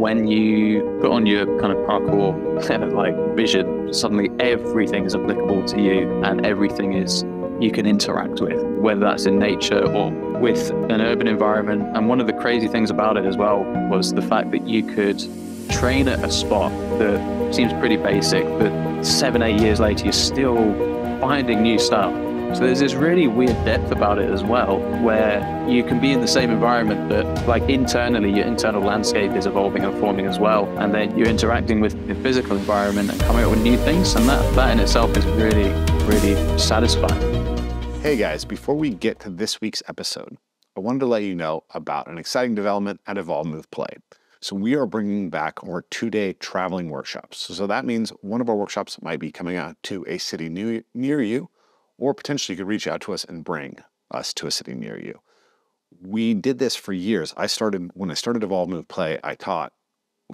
when you put on your kind of parkour like vision, suddenly everything is applicable to you and everything is you can interact with, whether that's in nature or with an urban environment. And one of the crazy things about it as well was the fact that you could train at a spot that seems pretty basic, but seven, eight years later, you're still finding new stuff. So there's this really weird depth about it as well, where you can be in the same environment, but like internally, your internal landscape is evolving and forming as well. And then you're interacting with the physical environment and coming up with new things. And that, that in itself is really, really satisfying. Hey guys, before we get to this week's episode, I wanted to let you know about an exciting development at Evolve Move Play. So we are bringing back our two-day traveling workshops. So that means one of our workshops might be coming out to a city near you, or potentially you could reach out to us and bring us to a city near you. We did this for years. I started when I started Evolve Move Play. I taught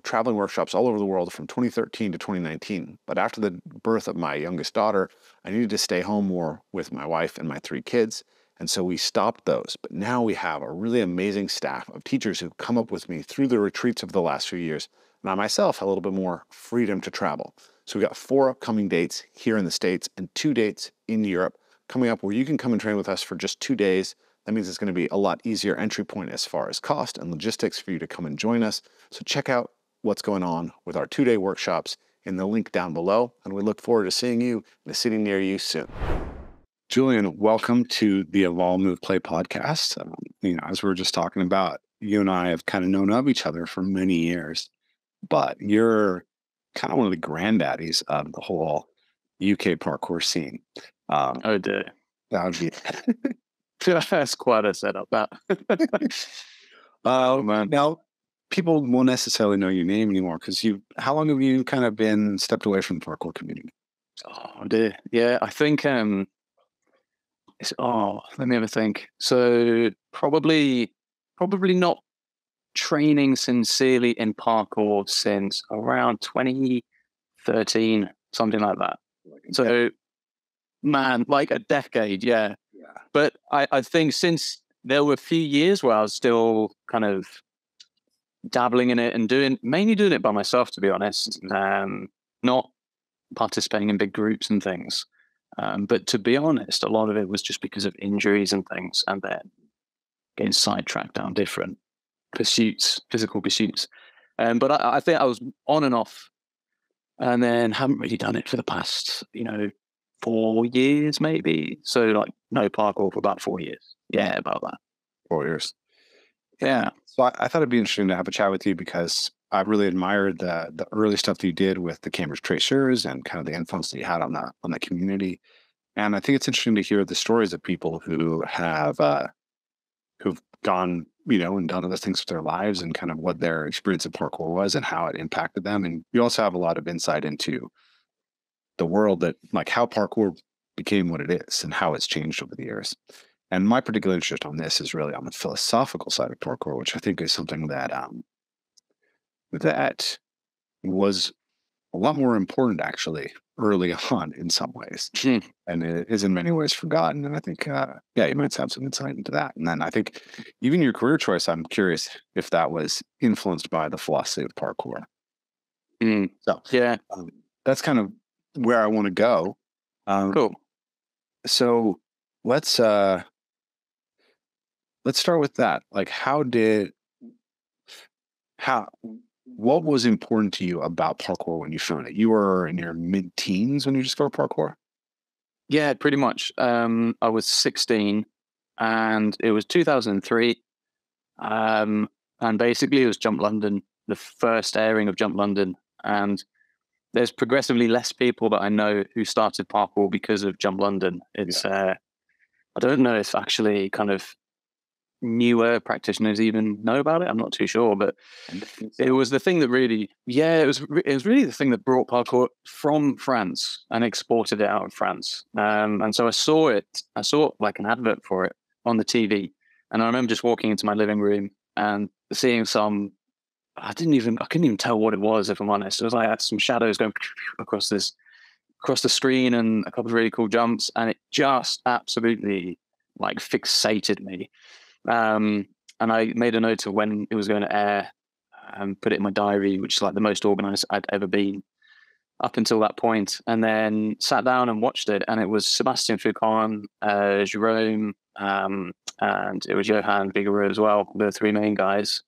traveling workshops all over the world from 2013 to 2019. But after the birth of my youngest daughter, I needed to stay home more with my wife and my three kids. And so we stopped those. But now we have a really amazing staff of teachers who've come up with me through the retreats of the last few years. And I myself have a little bit more freedom to travel. So we've got four upcoming dates here in the States and two dates in Europe coming up where you can come and train with us for just two days. That means it's going to be a lot easier entry point as far as cost and logistics for you to come and join us. So check out what's going on with our two-day workshops in the link down below. And we look forward to seeing you in a city near you soon. Julian, welcome to the Evolve Move Play podcast. Um, you know, as we were just talking about, you and I have kind of known of each other for many years, but you're kind of one of the granddaddies of the whole UK parkour scene. Um, oh dear, that would be that's quite a setup. That. uh, man. Now, people won't necessarily know your name anymore because you. How long have you kind of been stepped away from the parkour community? Oh dear, yeah. I think um, it's, oh, let me have a think. So probably, probably not training sincerely in parkour since around 2013, something like that. So, man, like a decade, yeah. Yeah. But I, I think since there were a few years where I was still kind of dabbling in it and doing mainly doing it by myself, to be honest. Um, not participating in big groups and things. Um, but to be honest, a lot of it was just because of injuries and things, and then getting sidetracked down different pursuits, physical pursuits. Um, but I, I, think I was on and off, and then haven't really done it for the past, you know, four years maybe. So like no parkour for about four years. Yeah, about that. Four years. Yeah. So I, I thought it'd be interesting to have a chat with you because I really admired the the early stuff that you did with the Cambridge Tracers and kind of the influence that you had on that on the community. And I think it's interesting to hear the stories of people who have uh, who've gone, you know, and done other things with their lives and kind of what their experience of parkour was and how it impacted them. And you also have a lot of insight into the world that like how parkour became what it is and how it's changed over the years. And my particular interest on this is really on the philosophical side of parkour, which I think is something that um, that was a lot more important actually early on in some ways. Hmm. And it is in many ways forgotten. And I think, uh, yeah, you might have some insight into that. And then I think even your career choice, I'm curious if that was influenced by the philosophy of parkour. Mm. So, yeah, um, that's kind of where I want to go. Um, cool. So let's, uh, let's start with that. Like, how did, how, what was important to you about parkour when you found it? You were in your mid teens when you discovered parkour? Yeah, pretty much. Um, I was 16 and it was 2003. Um, and basically, it was Jump London, the first airing of Jump London. And there's progressively less people that I know who started parkour because of Jump London. It's, yeah. uh, I don't know if actually kind of newer practitioners even know about it. I'm not too sure, but it was the thing that really, yeah, it was it was really the thing that brought parkour from France and exported it out of France. Um, and so I saw it, I saw like an advert for it on the TV, and I remember just walking into my living room and seeing some. I didn't even, I couldn't even tell what it was, if I'm honest. It was like had some shadows going across this, across the screen, and a couple of really cool jumps, and it just absolutely like fixated me. Um, and I made a note of when it was going to air. and put it in my diary, which is like the most organized I'd ever been up until that point. and then sat down and watched it. And it was Sebastian Foucan, uh, Jerome, um, and it was Johann Vigroux as well, the three main guys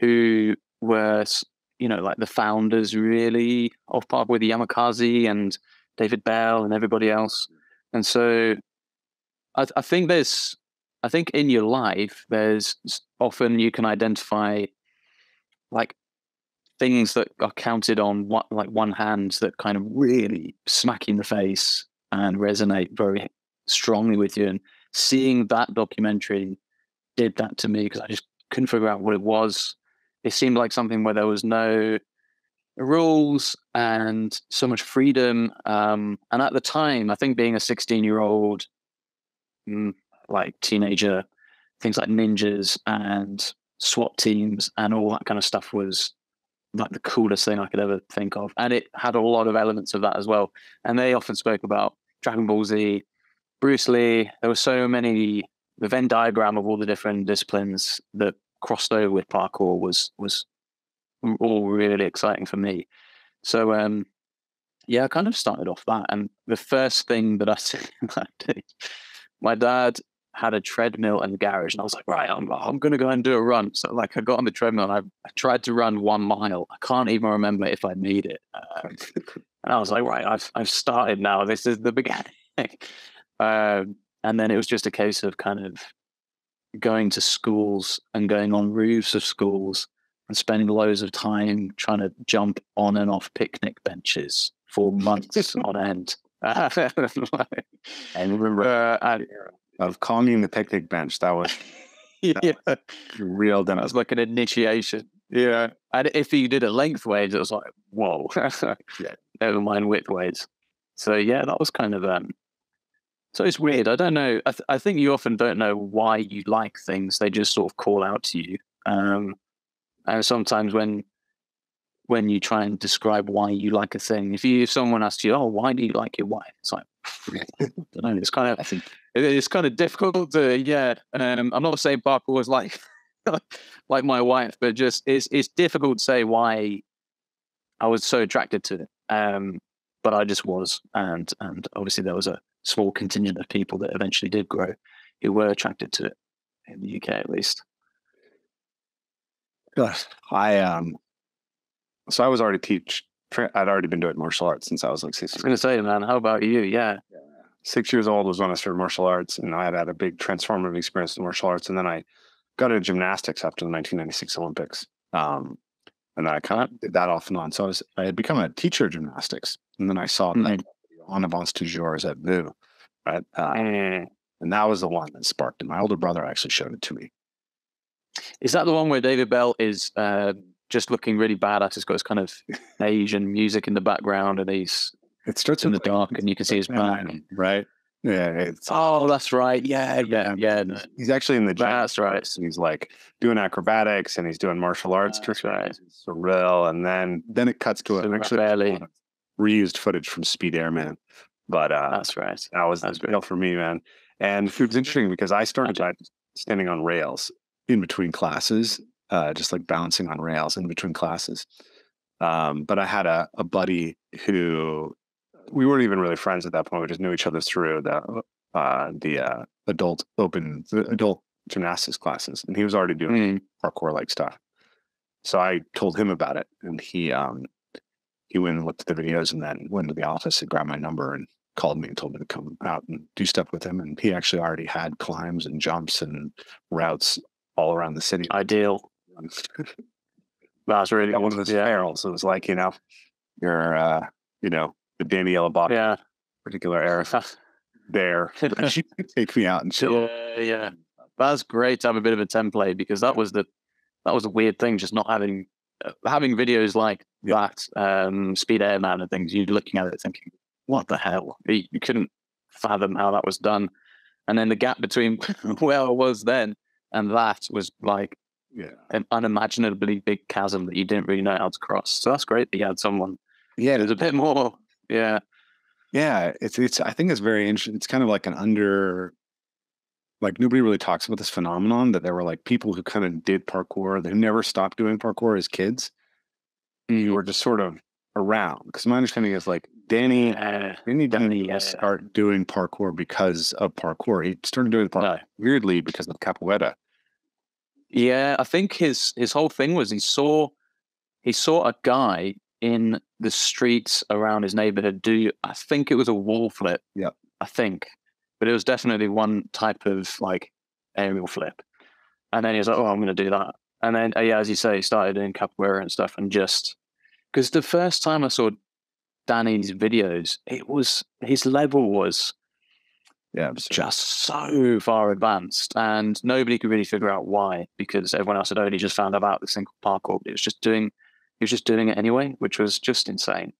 who were, you know, like the founders really of Parkour with Yamakasi and David Belle and everybody else. And so I, I think there's, I think in your life, there's often you can identify like things that are counted on what like one hand that kind of really smack in the face and resonate very strongly with you. And seeing that documentary did that to me because I just couldn't figure out what it was. It seemed like something where there was no rules and so much freedom. Um, and at the time, I think being a 16 year old, mm, like teenager, things like ninjas and SWAT teams and all that kind of stuff was like the coolest thing I could ever think of. And it had a lot of elements of that as well. And they often spoke about Dragon Ball Z, Bruce Lee. There were so many the Venn diagram of all the different disciplines that crossed over with parkour was was all really exciting for me. So um yeah, I kind of started off that. And the first thing that I did, my dad had a treadmill in the garage, and I was like, right, I'm, I'm going to go and do a run. So, like, I got on the treadmill and I, I tried to run one mile. I can't even remember if I made it. Um, and I was like, right, I've I've started now. This is the beginning. um, and then it was just a case of kind of going to schools and going on roofs of schools and spending loads of time trying to jump on and off picnic benches for months on end. and remember, uh, I, of calming the picnic bench. That was yeah, real. That was like an initiation. Yeah, and if you did it lengthways, it was like whoa. yeah, never mind widthways. So yeah, that was kind of um. So it's weird. I don't know. I, th- I think you often don't know why you like things. They just sort of call out to you. Um, and sometimes when when you try and describe why you like a thing, if you if someone asks you, "Oh, why do you like your wife?" It's like I don't know. It's kind of I think it's kind of difficult to yeah. Um, I'm not saying parkour was like like my wife, but just it's it's difficult to say why I was so attracted to it. Um, but I just was, and and obviously there was a small contingent of people that eventually did grow who were attracted to it in the UK at least. I um, so I was already teach. I'd already been doing martial arts since I was like six. I was going to say, man, how about you? Yeah. yeah six years old was when I started martial arts, and I had had a big transformative experience in martial arts. And then I got into gymnastics after the 1996 Olympics. Um, and then I kind of did that off and on. So I was I had become a teacher of gymnastics, and then I saw mm-hmm. that on Avance Toujours at VU, right? Uh, mm. And that was the one that sparked it. My older brother actually showed it to me. Is that the one where David Belle is uh, just looking really badass? He's got his kind of Asian music in the background, and he's it starts in the dark, and you can see his back. Right. Yeah. It's, oh, that's right. Yeah, yeah, yeah. He's actually in the gym. That's right. And he's like doing acrobatics and he's doing martial arts. That's right. Surreal. And then then it cuts to a actually reused footage from Speed Airman. But uh, that's right. That was that's real for me, man. And it was interesting because I started standing on rails in between classes, uh, just like bouncing on rails in between classes. Um, but I had a, a buddy who we weren't even really friends at that point. We just knew each other through the uh, the uh, adult open the adult gymnastics classes, and he was already doing mm. parkour like stuff. So I told him about it, and he um, he went and looked at the videos, and then went to the office and grabbed my number and called me and told me to come out and do stuff with him. And he actually already had climbs and jumps and routes all around the city. Ideal. That's really that one was yeah. feral. So it was like you know, you're uh, you know the Daniel Ilabaca yeah. particular era there. she take me out and chill. Yeah, yeah. That's great to have a bit of a template because that was the that was a weird thing, just not having uh, having videos like yeah. that, um, Speed Airman and things. You're looking at it thinking, what the hell? You, you couldn't fathom how that was done. And then the gap between where I was then and that was like yeah. an unimaginably big chasm that you didn't really know how to cross. So that's great that you had someone. Yeah, there's a bit more yeah. Yeah. It's, it's, I think it's very interesting. It's kind of like an under, like nobody really talks about this phenomenon that there were like people who kind of did parkour, they never stopped doing parkour as kids. You were just sort of around. Because my understanding is like Danny, Uh, Danny didn't Danny, yeah. start doing parkour because of parkour. He started doing parkour no. weirdly because of capoeira. Yeah, I think his his whole thing was he saw he saw a guy in the streets around his neighborhood do I think it was a wall flip. Yep. I think. But it was definitely one type of like aerial flip. And then he was like, Oh, I'm gonna do that. And then uh, yeah, as you say, he started doing capoeira and stuff and just because the first time I saw Danny's videos, it was his level was Yeah. just so far advanced, and nobody could really figure out why because everyone else had only just found out about this thing called parkour. But it was just doing, he was just doing it anyway, which was just insane.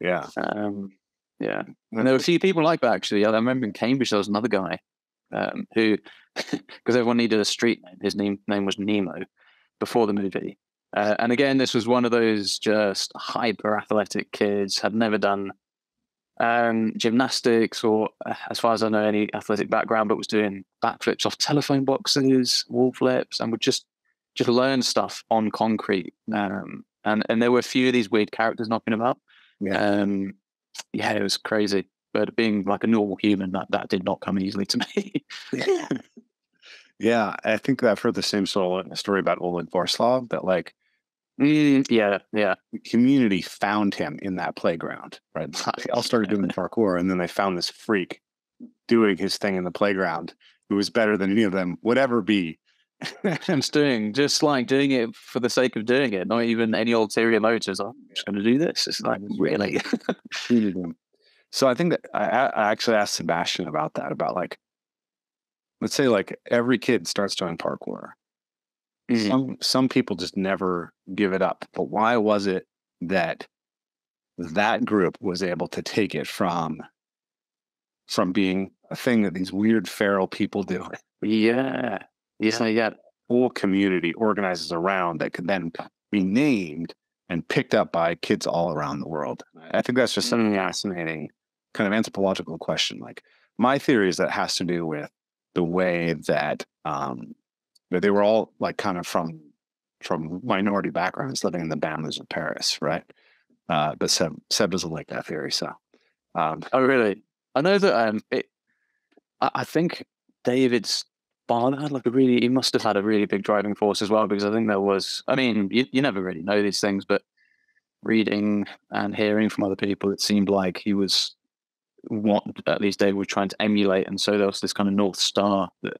Yeah. Um, yeah, and there were a few people like that actually. I remember in Cambridge there was another guy um, who, because everyone needed a street name, his name name was Nemo before the movie. Uh, and again, this was one of those just hyper athletic kids, had never done um, gymnastics or, uh, as far as I know, any athletic background, but was doing backflips off telephone boxes, wall flips, and would just just learn stuff on concrete. Um, and and there were a few of these weird characters knocking about. Yeah. Um, yeah, it was crazy. But being like a normal human, that that did not come easily to me. Yeah. I think I've heard the same sort of story about Oleg Vorslav that like Mm, yeah, yeah. the community found him in that playground, right? They all started doing parkour and then they found this freak doing his thing in the playground who was better than any of them would ever be. Just doing, just like doing it for the sake of doing it, not even any ulterior motives. I'm just going to do this. It's like really. So I think that I, I I actually asked Sebastian about that, about like, let's say like every kid starts doing parkour. Mhm. Some some people just never give it up. But why was it that that group was able to take it from from being a thing that these weird feral people do? Yeah, yeah, yeah. Whole community organizes around that could then be named and picked up by kids all around the world. I think that's just something fascinating, kind of anthropological question. Like my theory is that it has to do with the way that um, they were all like kind of from from minority backgrounds living in the banlieues of Paris, right? Uh, but Seb, Seb doesn't like that theory, so um, Oh, really? I know that. Um, it. I, I think David's father had like a really. He must have had a really big driving force as well, because I think there was. I mean, you, you never really know these things, but reading and hearing from other people, it seemed like he was what at least David was trying to emulate, and so there was this kind of north star that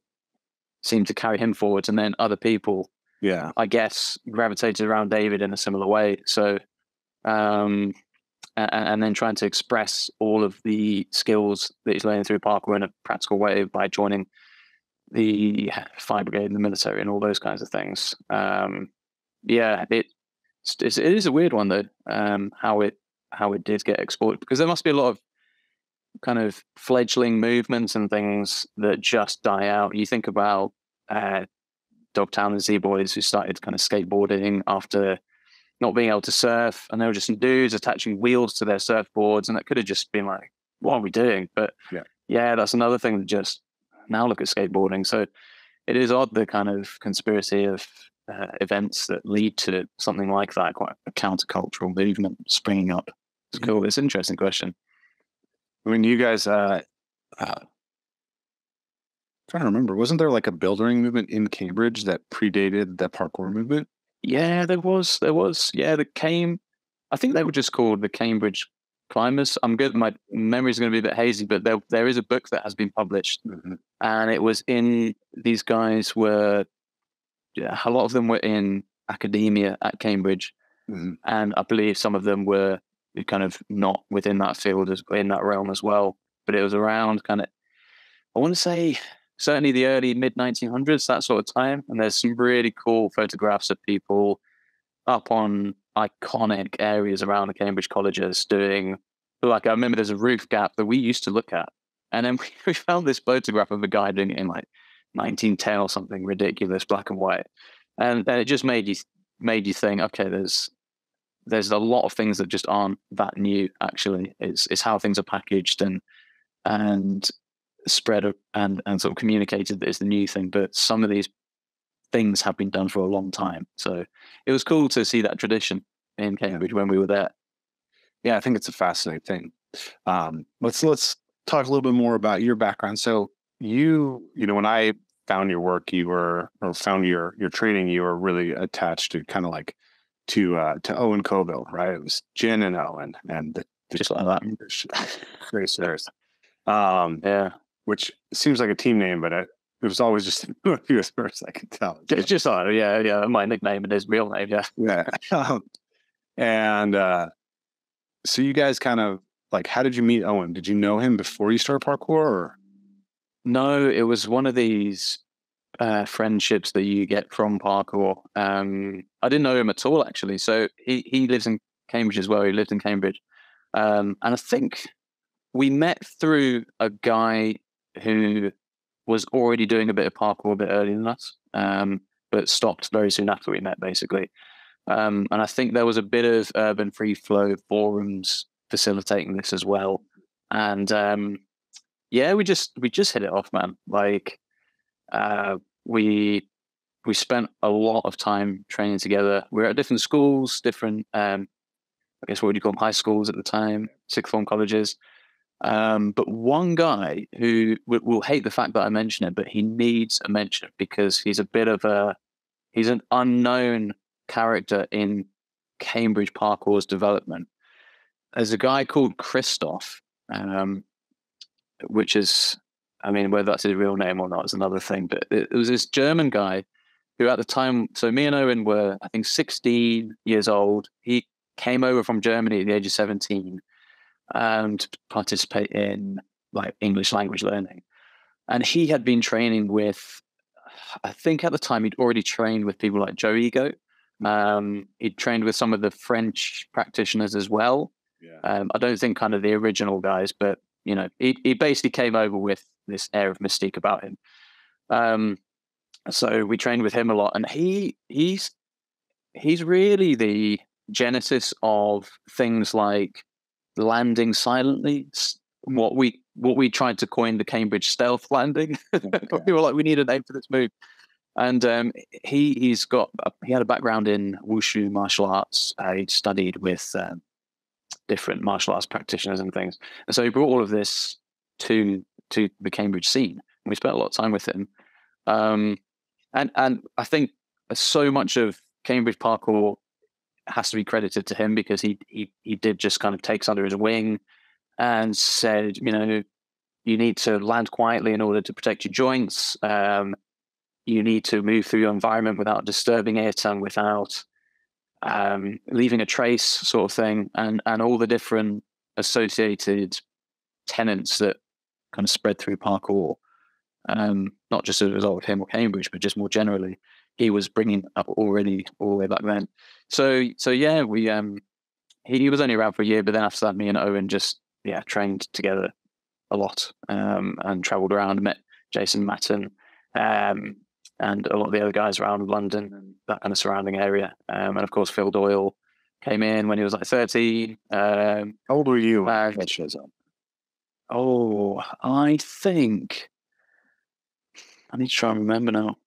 seemed to carry him forwards, and then other people yeah, I guess, gravitated around David in a similar way. So, um, and, and then trying to express all of the skills that he's learning through parkour in a practical way by joining the fire brigade and the military and all those kinds of things. Um, yeah, it it's, it is a weird one though. Um, how it how it did get exported because there must be a lot of kind of fledgling movements and things that just die out. You think about uh, Dogtown and Z Boys who started kind of skateboarding after not being able to surf, and they were just some dudes attaching wheels to their surfboards, and that could have just been like, "What are we doing?" But Yeah. yeah, that's another thing that just now look at skateboarding. So it is odd the kind of conspiracy of uh, events that lead to something like that, quite a countercultural movement springing up. It's cool. It's an interesting question. I mean, you guys. Uh, uh, trying to remember, wasn't there like a building movement in Cambridge that predated the parkour movement? Yeah, there was. There was. Yeah, the came. I think they were just called the Cambridge Climbers. I'm good. My memory is going to be a bit hazy, but there there is a book that has been published, and it was in. These guys were. Yeah, a lot of them were in academia at Cambridge, Mhm. and I believe some of them were kind of not within that field as in that realm as well. But it was around kind of. I want to say certainly the early mid 1900s, that sort of time. And there's some really cool photographs of people up on iconic areas around the Cambridge colleges doing, like, I remember there's a roof gap that we used to look at. And then we, we found this photograph of a guy doing it in like 1910 or something ridiculous, black and white. And then it just made you made you think, okay, there's there's a lot of things that just aren't that new. Actually, it's it's how things are packaged and and spread and and sort of communicated that is the new thing. But some of these things have been done for a long time. So it was cool to see that tradition in Cambridge when we were there. Yeah, I think it's a fascinating thing. Um, let's let's talk a little bit more about your background. So you, you know, when I found your work, you were or found your your training, you were really attached to kind of like to uh to Owen Colville, right? It was Jen and Owen and the, the just like that. Serious. Um, yeah, which seems like a team name, but it, it was always just you as first I could tell. It's just uh, yeah, yeah, my nickname and his real name, yeah, yeah. Um, and uh, so you guys kind of like, how did you meet Owen? Did you know him before you started parkour? Or? No, it was one of these uh, friendships that you get from parkour. Um, I didn't know him at all actually. So he he lives in Cambridge as well. He lived in Cambridge, um, and I think we met through a guy who was already doing a bit of parkour a bit earlier than us, um, but stopped very soon after we met, basically. Um, and I think there was a bit of urban free flow forums facilitating this as well. And um, yeah, we just we just hit it off, man. Like uh, we we spent a lot of time training together. We were at different schools, different um, I guess what would you call them, high schools at the time, sixth form colleges. Um, but one guy who will, will hate the fact that I mention it, but he needs a mention because he's a bit of a he's an unknown character in Cambridge parkour's development. There's a guy called Christoph, um, which is, I mean, whether that's his real name or not is another thing. But it, it was this German guy who, at the time, so me and Owen were, I think, 16 years old. He came over from Germany at the age of 17 um, to participate in like English language learning. And he had been training with, I think at the time he'd already trained with people like Joe Ego. Um, he'd trained with some of the French practitioners as well. Yeah. Um, I don't think kind of the original guys, but you know, he, he basically came over with this air of mystique about him. Um, so we trained with him a lot, and he he's he's really the genesis of things like landing silently. What we what we tried to coin the Cambridge stealth landing. we were like, we need a name for this move. And um, he he's got he had a background in wushu martial arts. Uh, he studied with um, different martial arts practitioners and things, and so he brought all of this to to the Cambridge scene. We spent a lot of time with him, um, and and I think so much of Cambridge parkour has to be credited to him because he he he did just kind of takes under his wing and said, you know, you need to land quietly in order to protect your joints. Um, you need to move through your environment without disturbing it and without um, leaving a trace, sort of thing, and and all the different associated tenets that kind of spread through parkour. Um, not just as a result of him or Cambridge, but just more generally he was bringing up already all the way back then. So so yeah, we um he, he was only around for a year, but then after that, me and Owen just yeah trained together a lot um, and travelled around, met Jason Matten um, and a lot of the other guys around London and that kind of surrounding area, um, and of course Phil Doyle came in when he was like thirty. Um, How old were you? Uh, oh, I think I need to try and remember now.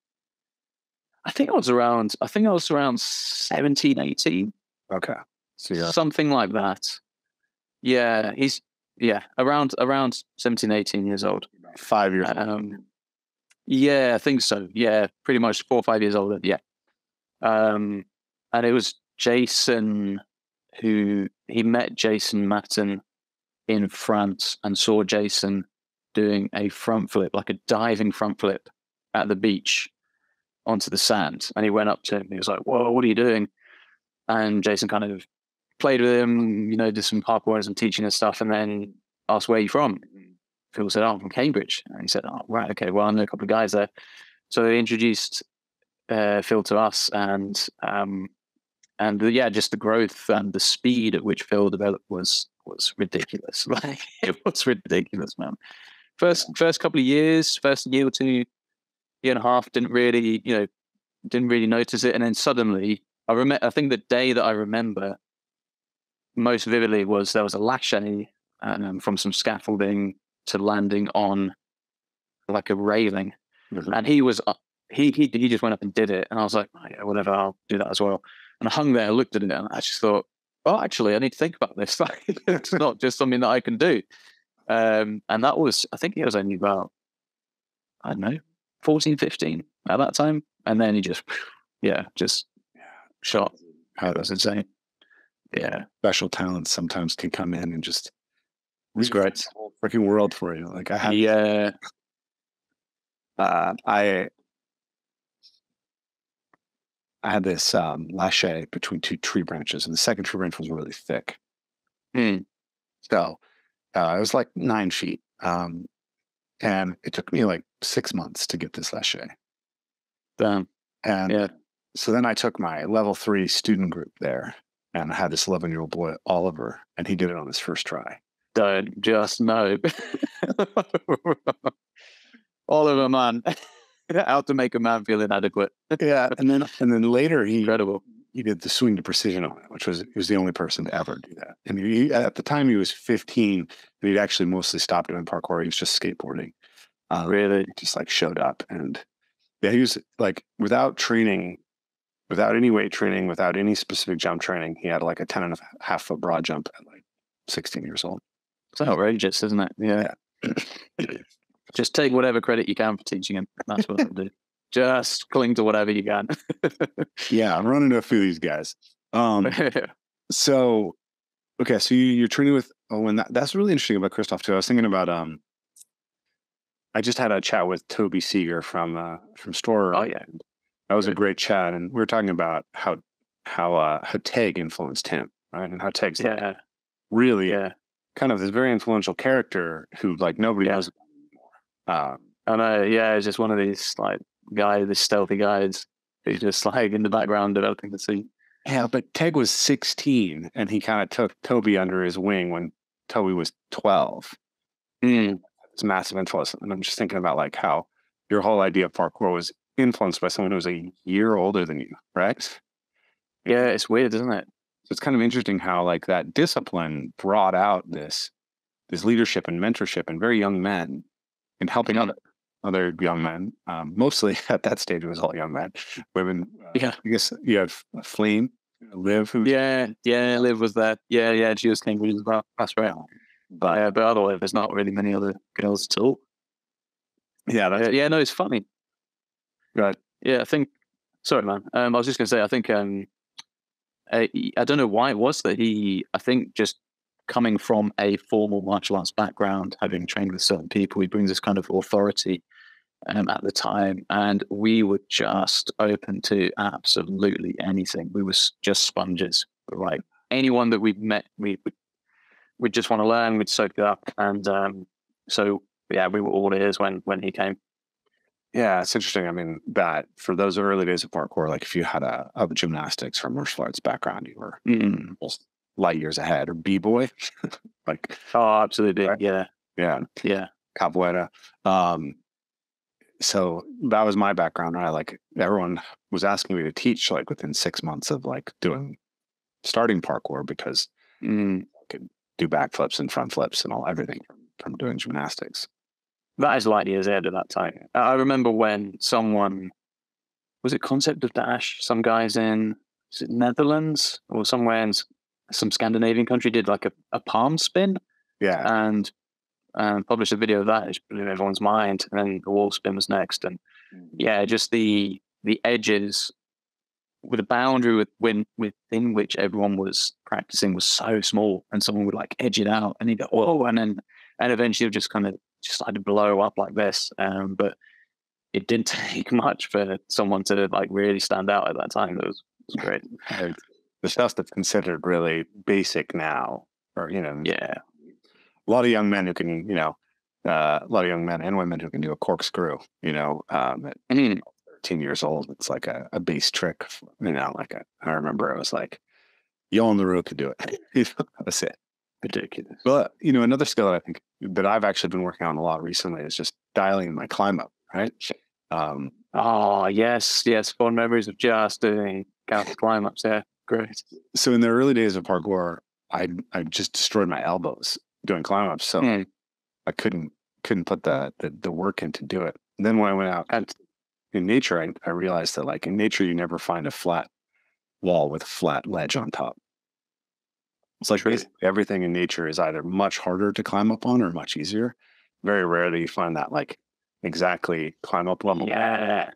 I think I was around, I think I was around 17, 18. Okay. So yeah. Something like that. Yeah. He's, yeah, around, around 17, 18 years old. Five years um, Yeah, I think so. Yeah. Pretty much four or five years older. Yeah. Um, and it was Jason who he met Jason Matten in France and saw Jason doing a front flip, like a diving front flip at the beach onto the sand. And he went up to him. He was like, "Whoa, what are you doing?" And Jason kind of played with him, you know, did some parkour and some teaching and stuff, and then asked, "Where are you from?" Phil said, "Oh, I'm from Cambridge." And he said, "Oh, right, okay. Well, I know a couple of guys there." So he introduced uh, Phil to us, and um, and the, yeah, just the growth and the speed at which Phil developed was was ridiculous. Like it was ridiculous, man. First first couple of years, first year or two, year and a half, didn't really, you know, didn't really notice it. And then suddenly, I remember, I think the day that I remember most vividly was there was a lash um, from some scaffolding to landing on like a railing, Mhm. and he was uh, he he he just went up and did it, and I was like, oh, yeah, whatever, I'll do that as well. And I hung there, looked at it, and I just thought, oh, actually, I need to think about this. It's not just something that I can do. Um, and that was, I think he was only about, I don't know, 14, 15 at that time, and then he just, yeah, just shot. How That was insane. Yeah, special talents sometimes can come in and just it's great. freaking world for you. Like I had, Yeah, uh, I, I had this um, lache between two tree branches, and the second tree branch was really thick. Hmm. So uh, it was like nine feet, um, and it took me like six months to get this lache. damn. And Yeah. so then I took my level three student group there, and I had this eleven year old boy Oliver, and he did it on his first try. Don't just know. Oliver, man. How to make a man feel inadequate. Yeah, and then and then later he Incredible. he did the swing to precision on it, which was he was the only person to ever do that. And he, at the time he was 15, and he'd actually mostly stopped doing parkour. He was just skateboarding. Uh, Really? just like showed up, and yeah, he was like without training, without any weight training, without any specific jump training, he had like a 10 and a half foot broad jump at like 16 years old. It's outrageous, isn't it? Yeah. Just take whatever credit you can for teaching him. That's what I'll do. Just cling to whatever you can. Yeah, I'm running into a few of these guys. Um, So, okay, so you, you're training with Owen. That, that's really interesting about Christoph too. I was thinking about um, I just had a chat with Toby Segar from uh, from Storror. oh, yeah. that was a great chat, and we were talking about how how uh, how Teg influenced him, right? And how Teg's like, Yeah. really Yeah. kind of this very influential character who like nobody Yeah. knows. Um, I know. Yeah. It's just one of these like guy, these stealthy guys who's just like in the background developing the scene. yeah, but Teg was 16, and he kind of took Toby under his wing when Toby was 12. Mm. it's massive influence. And I'm just thinking about like how your whole idea of parkour was influenced by someone who was a year older than you, right? Yeah. It's weird, isn't it? So it's kind of interesting how like that discipline brought out this this leadership and mentorship in very young men and helping other other young men. Um, mostly at that stage it was all young men. Women, uh, Yeah. I guess you had F- Flame, Liv, who Yeah. Yeah. Liv was there. Yeah. Yeah. She was Cambridge as well. That's right. But, uh, but otherwise, there's not really many other girls at all. yeah, that's Uh, yeah. No, it's funny. Right. Yeah. I think, sorry, man. Um, I was just going to say, I think, um, I, I don't know why it was that he, I think just coming from a formal martial arts background, having trained with certain people, he brings this kind of authority um, at the time. And we were just open to absolutely anything. We were just sponges. Like anyone that we met, we would we'd just want to learn, we'd soak it up. And um, so, yeah, we were all ears when, when he came. Yeah, it's interesting. I mean, that for those early days of parkour, like if you had a, a gymnastics or martial arts background, you were Mm. just light years ahead. Or b boy, like Oh, absolutely. Right. Yeah. yeah, Yeah. capoeira. Um, so that was my background. Right, like everyone was asking me to teach, like within six months of like doing starting parkour because Mm. do backflips and front flips and all everything from, from doing gymnastics. That is light years ahead at that time. I I remember when someone was it Concept of Dash? Some guys in is it Netherlands or somewhere in some Scandinavian country did like a, a palm spin Yeah, and um, published a video of that. It blew everyone's mind. And then the wall spin was next. And yeah, just the the edges with a boundary with when, within which everyone was practicing was so small, and someone would like edge it out, and he'd go, "Oh," and then and eventually just kind of just started to blow up like this. Um, but it didn't take much for someone to like really stand out at that time. It was, it was great. The stuff that's considered really basic now, or you know, Yeah, a lot of young men who can, you know, uh, a lot of young men and women who can do a corkscrew, you know, um, at Mhm. 13 years old. It's like a, a base trick, you know, like a, I remember it was like, Yo on the road could do it. You know, That's it. ridiculous. But, you know, another skill that I think that I've actually been working on a lot recently is just dialing my climb up, right? Um, Oh yes, yes. Fond memories of just doing counter climb ups. Yeah, great. so in the early days of parkour, I I just destroyed my elbows doing climb ups. So Mm. I couldn't couldn't put the, the the work in to do it. And then when I went out and in nature, I, I realized that like in nature, you never find a flat wall with a flat ledge on top. It's like basically everything in nature is either much harder to climb up on or much easier. Very rarely you find that like exactly climb up level. Yeah.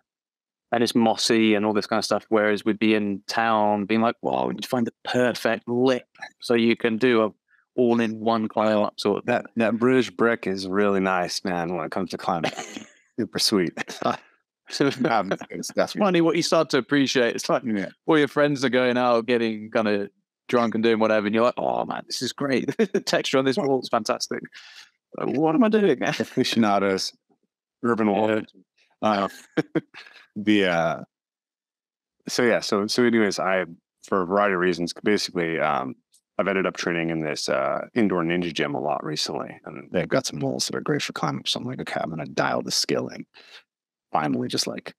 And it's mossy and all this kind of stuff. Whereas we'd be in town being like, wow, we need to find the perfect lip so you can do a all in one climb up sort of That that British brick is really nice, man, when it comes to climbing. Super sweet. So Um, it's- that's funny what you start to appreciate. It's like Yeah. all your friends are going out, getting kind of drunk and doing whatever, and you're like, "Oh man, this is great. the texture on this wall is fantastic. Like, what am I doing?" aficionados, urban wall. Uh, the uh, so yeah, so so anyways, I for a variety of reasons, basically, um, I've ended up training in this uh, indoor ninja gym a lot recently, and they've got some walls that are great for climbing. So I'm like, okay, I'm gonna dial the skill in. Finally, just like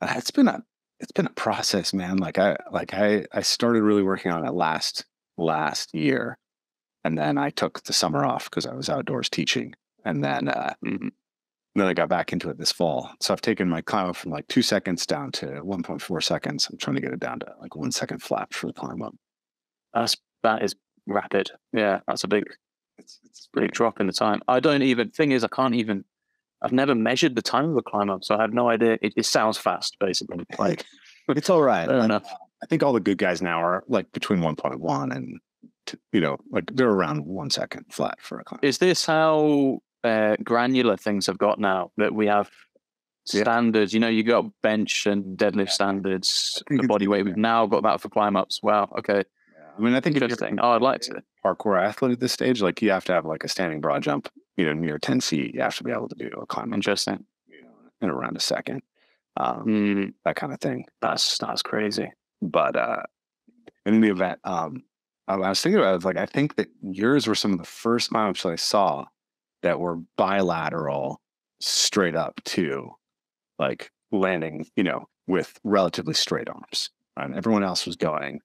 uh, it's been a it's been a process, man. Like I like I I started really working on it last last year, and then I took the summer off because I was outdoors teaching, and then uh, Mhm. Then I got back into it this fall. So I've taken my climb up from like two seconds down to 1.4 seconds. I'm trying to get it down to like one second flat for the climb up. That's that is rapid. Yeah, that's a big It's, it's big drop in the time. I don't even. Thing is, I can't even. I've never measured the time of a climb up, so I have no idea. It, it sounds fast, basically. Like it's all right. fair enough. I think all the good guys now are like between 1.1 and, you know, like they're around one second flat for a climb. Is this how uh, granular things have got now that we have Yeah. standards? You know, you got bench and deadlift standards, the body weight. We've now got that for climb ups. Wow. Okay. I mean, I think if you're Interesting. Oh, I'd like to. parkour athlete at this stage, like you have to have like a standing broad jump, you know, near 10 feet. You have to be able to do a climb up Interesting. you know, in around a second, um, Mm, that kind of thing. that's that's crazy. but uh in any event um I, was thinking about it, I was like i think that yours were some of the first mounts that i saw that were bilateral straight up to like landing you know with relatively straight arms and everyone else was going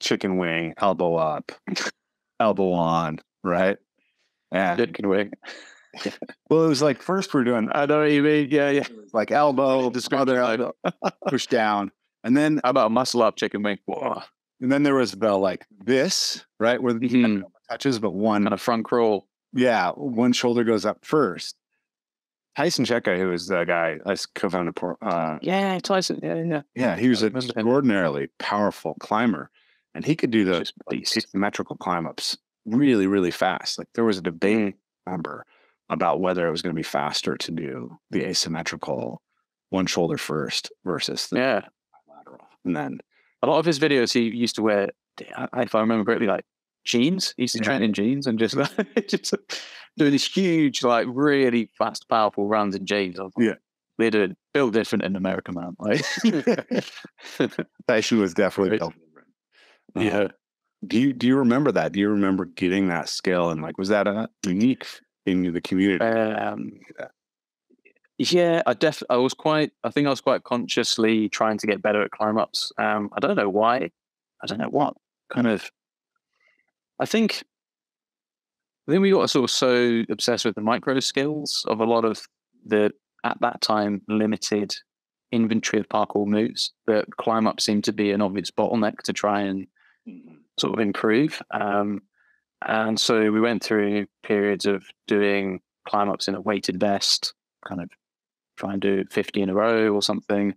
chicken wing elbow up elbow on right and Chicken wing. well it was like first we're doing I know what you mean. Yeah, yeah. like elbow just other elbow push down and then How about muscle up chicken wing? Whoa. And then there was the like this, right? Where the Mhm. touches, but one, Kind of front crawl. Yeah, one shoulder goes up first. Tyson Cecka, who was the guy I co-founded, Por- uh, Yeah, Tyson. Yeah, yeah. yeah, he was an extraordinarily powerful climber, and he could do those asymmetrical climb ups really, really fast. Like there was a debate, remember, about whether it was going to be faster to do the asymmetrical one shoulder first versus the Yeah. lateral, and then A lot of his videos, he used to wear, if I remember correctly, like jeans. He used to Yeah. train in jeans and just, just doing these huge, like really fast, powerful runs in jeans. I was like, Yeah. They're doing, built different in America, man. Like, Tyson was definitely built different. Uh, yeah. Do you do you remember that? Do you remember getting that skill and like was that a unique in the community? Um, yeah, I def I was quite I think I was quite consciously trying to get better at climb ups. Um, I don't know why. I don't know what kind of I think I think we got sort of so obsessed with the micro skills of a lot of the at that time limited inventory of parkour moves that climb up seemed to be an obvious bottleneck to try and sort of improve. Um, and so we went through periods of doing climb ups in a weighted vest, kind of try and do 50 in a row or something.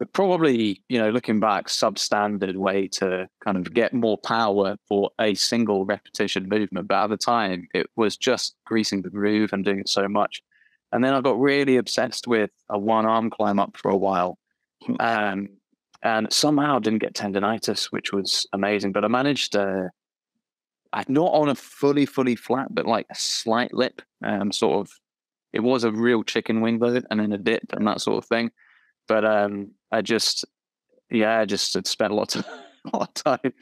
But probably, you know, looking back, substandard way to kind of get more power for a single repetition movement. But at the time, it was just greasing the groove and doing it so much. And then I got really obsessed with a one arm climb up for a while. Um, and somehow didn't get tendonitis, which was amazing. But I managed uh, I not on a fully, fully flat, but like a slight lip, um, sort of. It was a real chicken wing though, and then a dip and that sort of thing. But um, I just, yeah, I just had spent a lot of, a lot of time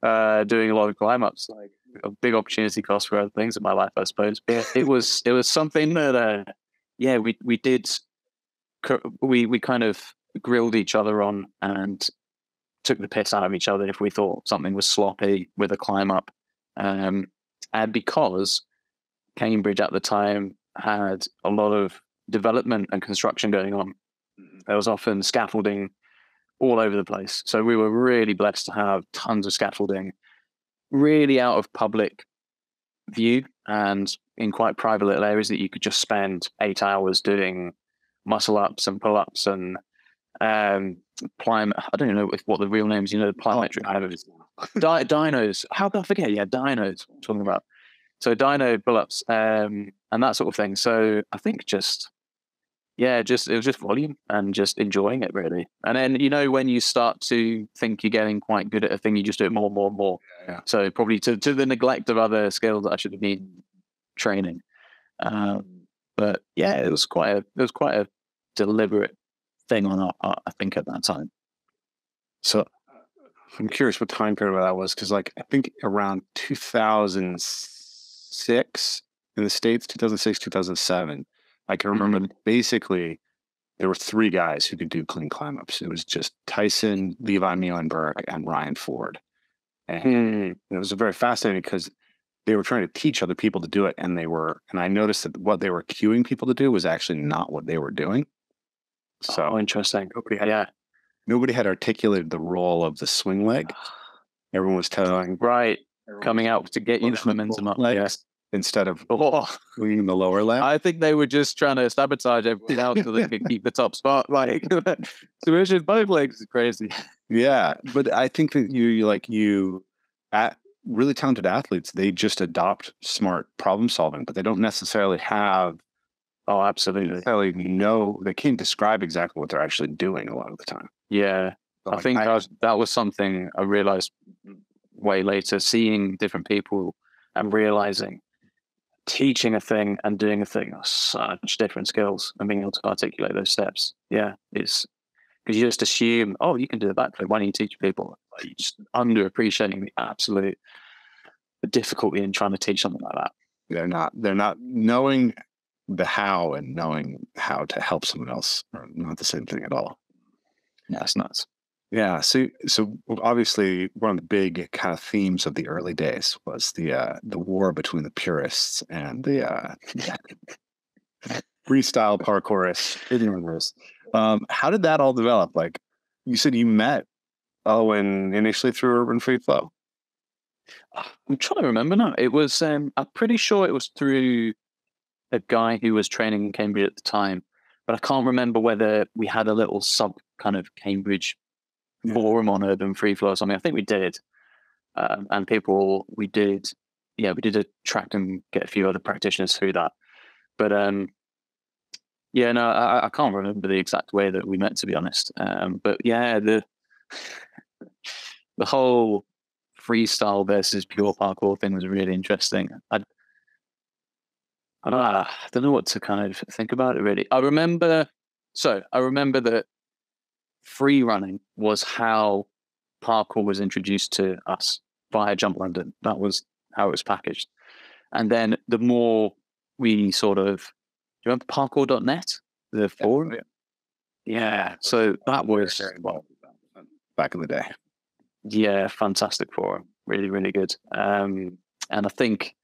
uh, doing a lot of climb ups, like a big opportunity cost for other things in my life, I suppose. But it was, it was something that, uh, yeah, we we did, we we kind of grilled each other on and took the piss out of each other if we thought something was sloppy with a climb up. Um, and because Cambridge at the time had a lot of development and construction going on. Mhm. There was often scaffolding all over the place. So we were really blessed to have tons of scaffolding really out of public view and in quite private little areas that you could just spend eight hours doing muscle ups and pull ups and um I don't know if what the real names, you know, the plyometric Di- dinos. How could I forget? Yeah, dinos. I'm talking about. So dino pull-ups um, and that sort of thing. So I think just yeah, just it was just volume and just enjoying it really. And then you know when you start to think you're getting quite good at a thing, you just do it more and more and more. Yeah. So probably to to the neglect of other skills that I should have been training. Um, but yeah, it was quite a it was quite a deliberate thing on our part, I think at that time. So I'm curious what time period that was because, like, I think around 2006 in the States, 2006, 2007, I can mm-hmm. remember basically there were three guys who could do clean climb ups. It was just Tyson, Levi Meeuwenberg, and Ryan Ford. And hmm. it was very fascinating because they were trying to teach other people to do it. And they were, and I noticed that what they were cueing people to do was actually not what they were doing. So oh, interesting. nobody had Yeah, nobody had articulated the role of the swing leg. Everyone was telling right. Coming out to get you the momentum up. legs Yes. Instead of Oh, the lower leg. I think they were just trying to sabotage everything else so they could keep the top spot. Like, submission both legs is crazy. yeah, but I think that you, you like you at really talented athletes, they just adopt smart problem solving, but they don't necessarily have Oh, absolutely. necessarily know they can't describe exactly what they're actually doing a lot of the time. Yeah, So, I like, think that that was something I realized way later, seeing different people and realizing teaching a thing and doing a thing are such different skills and being able to articulate those steps. Yeah, it's because you just assume, oh, you can do the backflip. Why don't you teach people? Like, you just underappreciating the absolute the difficulty in trying to teach something like that. they're not they're not knowing the how and knowing how to help someone else are not the same thing at all. Yeah, it's nuts. Yeah. So, so obviously, one of the big kind of themes of the early days was the uh, the war between the purists and the uh, freestyle parkourists, ignorants. Um, how did that all develop? Like you said, you met Owen initially through Urban Free Flow. I'm trying to remember now. It was um I'm pretty sure it was through a guy who was training in Cambridge at the time, but I can't remember whether we had a little sub kind of Cambridge. Forum on urban free flow or something. I think we did. Um, and people we did yeah, we did attract and get a few other practitioners through that. But um yeah, no, I, I can't remember the exact way that we met to be honest. Um but yeah, the the whole freestyle versus pure parkour thing was really interesting. I, I don't, I don't know what to kind of think about it really. I remember, so I remember that free running was how parkour was introduced to us via Jump London. That was how it was packaged. And then the more we sort of, do you remember parkour.net, the forum? yeah. Yeah. So that was, well, back in the day. yeah, fantastic forum. Really, really good. Um, and I think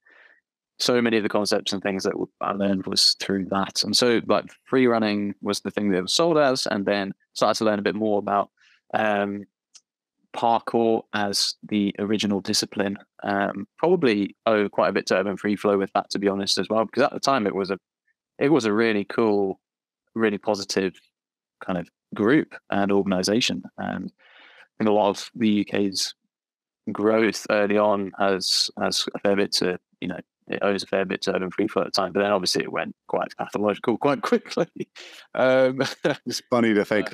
so many of the concepts and things that I learned was through that. And so, like, free running was the thing that was sold as, and then started to learn a bit more about um, parkour as the original discipline. Um, probably owe quite a bit to urban free flow with that, to be honest, as well, because at the time it was a it was a really cool, really positive kind of group and organization. And I think a lot of the UK's growth early on has has a fair bit to you know it owes a fair bit to urban free flow at the time, but then obviously it went quite pathological quite quickly. Um, It's funny to think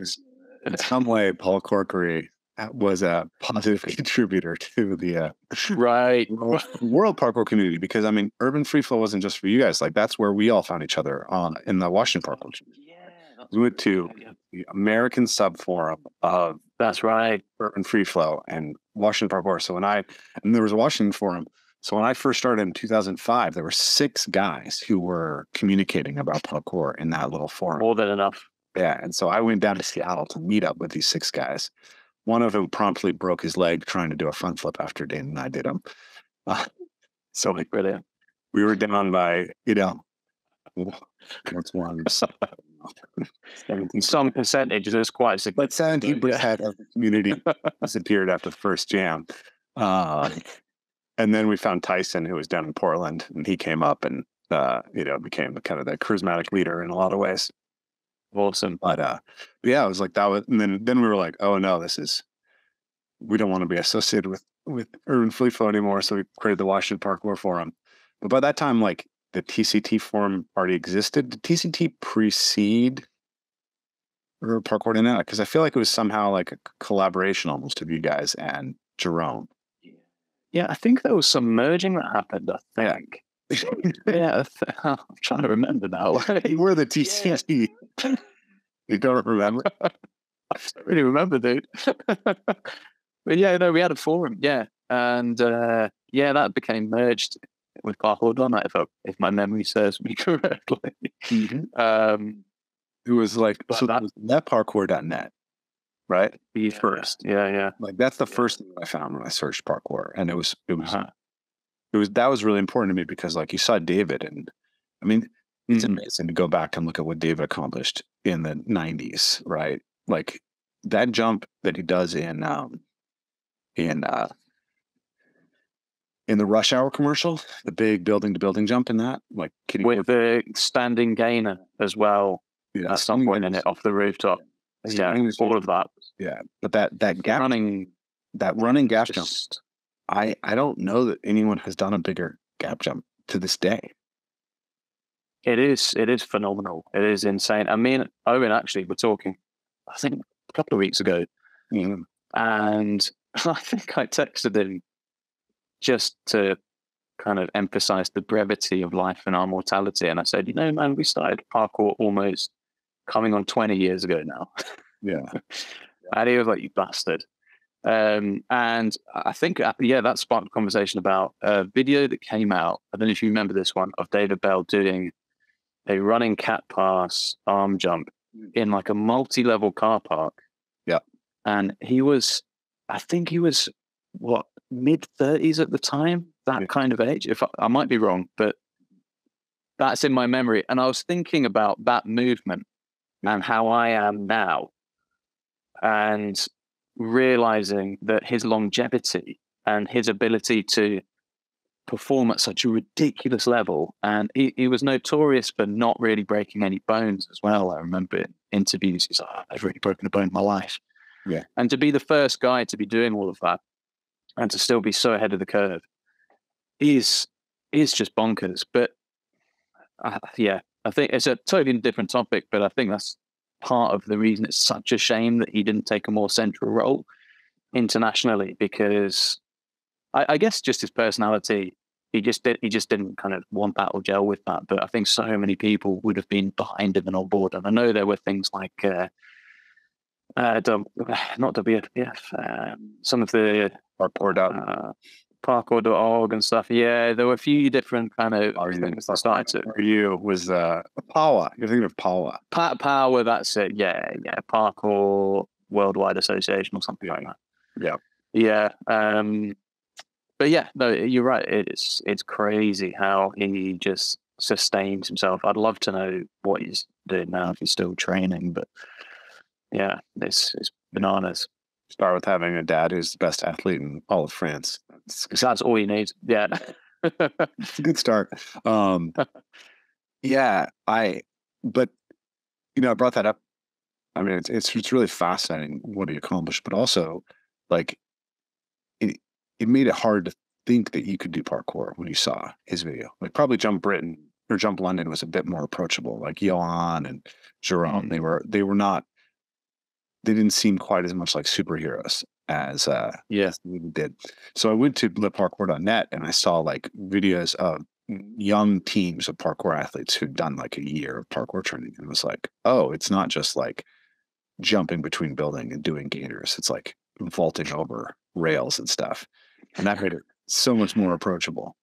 in some way Paul Corkery was a positive contributor to the uh, right, world, world parkour community because I mean, urban free flow wasn't just for you guys. Like that's where we all found each other on in the Washington parkour. yeah, We went to the American sub forum of that's right. urban free flow and Washington parkour. So when I and there was a Washington forum. So when I first started in 2005, there were six guys who were communicating about parkour in that little forum. More than enough. Yeah. And so I went down to Seattle to meet up with these six guys. One of them promptly broke his leg trying to do a front flip after Dan and I did him. Uh, so like, Brilliant. we were down by, you know, what's one? Some percentage is quite significant. But seventeen percent of the community disappeared after the first jam. Uh, and then we found Tyson, who was down in Portland, and he came up and uh, you know became kind of the charismatic leader in a lot of ways. Awesome. But uh, but yeah, it was like that was, and then then we were like, oh no, this is we don't want to be associated with with Urban Free Flow anymore. So we created the Washington Parkour Forum. But by that time, like the TCT forum already existed. Did TCT precede Parkour Net? Because I feel like it was somehow like a collaboration almost of you guys and Jerome. Yeah, I think there was some merging that happened. I think. yeah, I'm trying to remember now. you were the TCT. you don't remember? I don't really remember, dude. but yeah, no, we had a forum. Yeah, and uh, yeah, that became merged with Parkour Net, if, I, if my memory serves me correctly. Mm-hmm. Um, it was like so that was netparkour.net, right? Be yeah. first, yeah, yeah. Like that's the first thing I found when I searched parkour, and it was it was uh-huh. it was that was really important to me because like you saw David, and I mean it's mm-hmm. amazing to go back and look at what David accomplished in the '90s, right? Like that jump that he does in um in uh in the rush hour commercial, the big building to building jump in that, like with the standing gainer as well. Yeah, at some point in it off the rooftop. Yeah, all of that. Yeah, but that that gap running, that running gap just, jump, I I don't know that anyone has done a bigger gap jump to this day. It is it is phenomenal. It is insane. I mean, Owen actually, we're talking, I think a couple of weeks ago, mm. and I think I texted him just to kind of emphasize the brevity of life and our mortality. And I said, you know, man, we started parkour almost coming on 20 years ago now. Yeah. and he was like, you bastard. Um, and I think, uh, yeah, that sparked a conversation about a video that came out. I don't know if you remember this one of David Belle doing a running cat pass arm jump mm. in like a multi level car park. Yeah. And he was, I think he was, what, mid 30s at the time, that yeah. kind of age. If I, I might be wrong, but that's in my memory. And I was thinking about that movement and how I am now, and realizing that his longevity and his ability to perform at such a ridiculous level. And he, he was notorious for not really breaking any bones as well. I remember in interviews, he's like, oh, I've really broken a bone in my life. Yeah. And to be the first guy to be doing all of that and to still be so ahead of the curve is is just bonkers. But uh, yeah, I think it's a totally different topic, but I think that's part of the reason it's such a shame that he didn't take a more central role internationally because I, I guess just his personality he just did he just didn't kind of want that or gel with that but i think so many people would have been behind him and on board and i know there were things like uh, uh, not WFPF, um, some of the Parkour uh, parkour.org and stuff. Yeah, there were a few different kind of things that started to. For you was uh, PAWA. You're thinking of PAWA. Pa- PAWA, that's it. Yeah, yeah. Parkour Worldwide Association or something like that. Yeah. Yeah. Um, but yeah, no, you're right. It's it's crazy how he just sustains himself. I'd love to know what he's doing now if he's still training, but yeah, it's it's bananas. Start with having a dad who's the best athlete in all of France. That's, that's all you need. Yeah, it's a good start. Um, yeah, I. But you know, I brought that up. I mean, it's it's it's really fascinating what he accomplished, but also like it it made it hard to think that you could do parkour when you saw his video. Like probably Jump Britain or Jump London was a bit more approachable. Like Johann and Jerome, mm. they were they were not they didn't seem quite as much like superheroes as uh yes we did. So I went to liveparkour.net and I saw like videos of young teams of parkour athletes who'd done like a year of parkour training and was like, oh, it's not just like jumping between building and doing gainers. It's like vaulting over rails and stuff. And that made it so much more approachable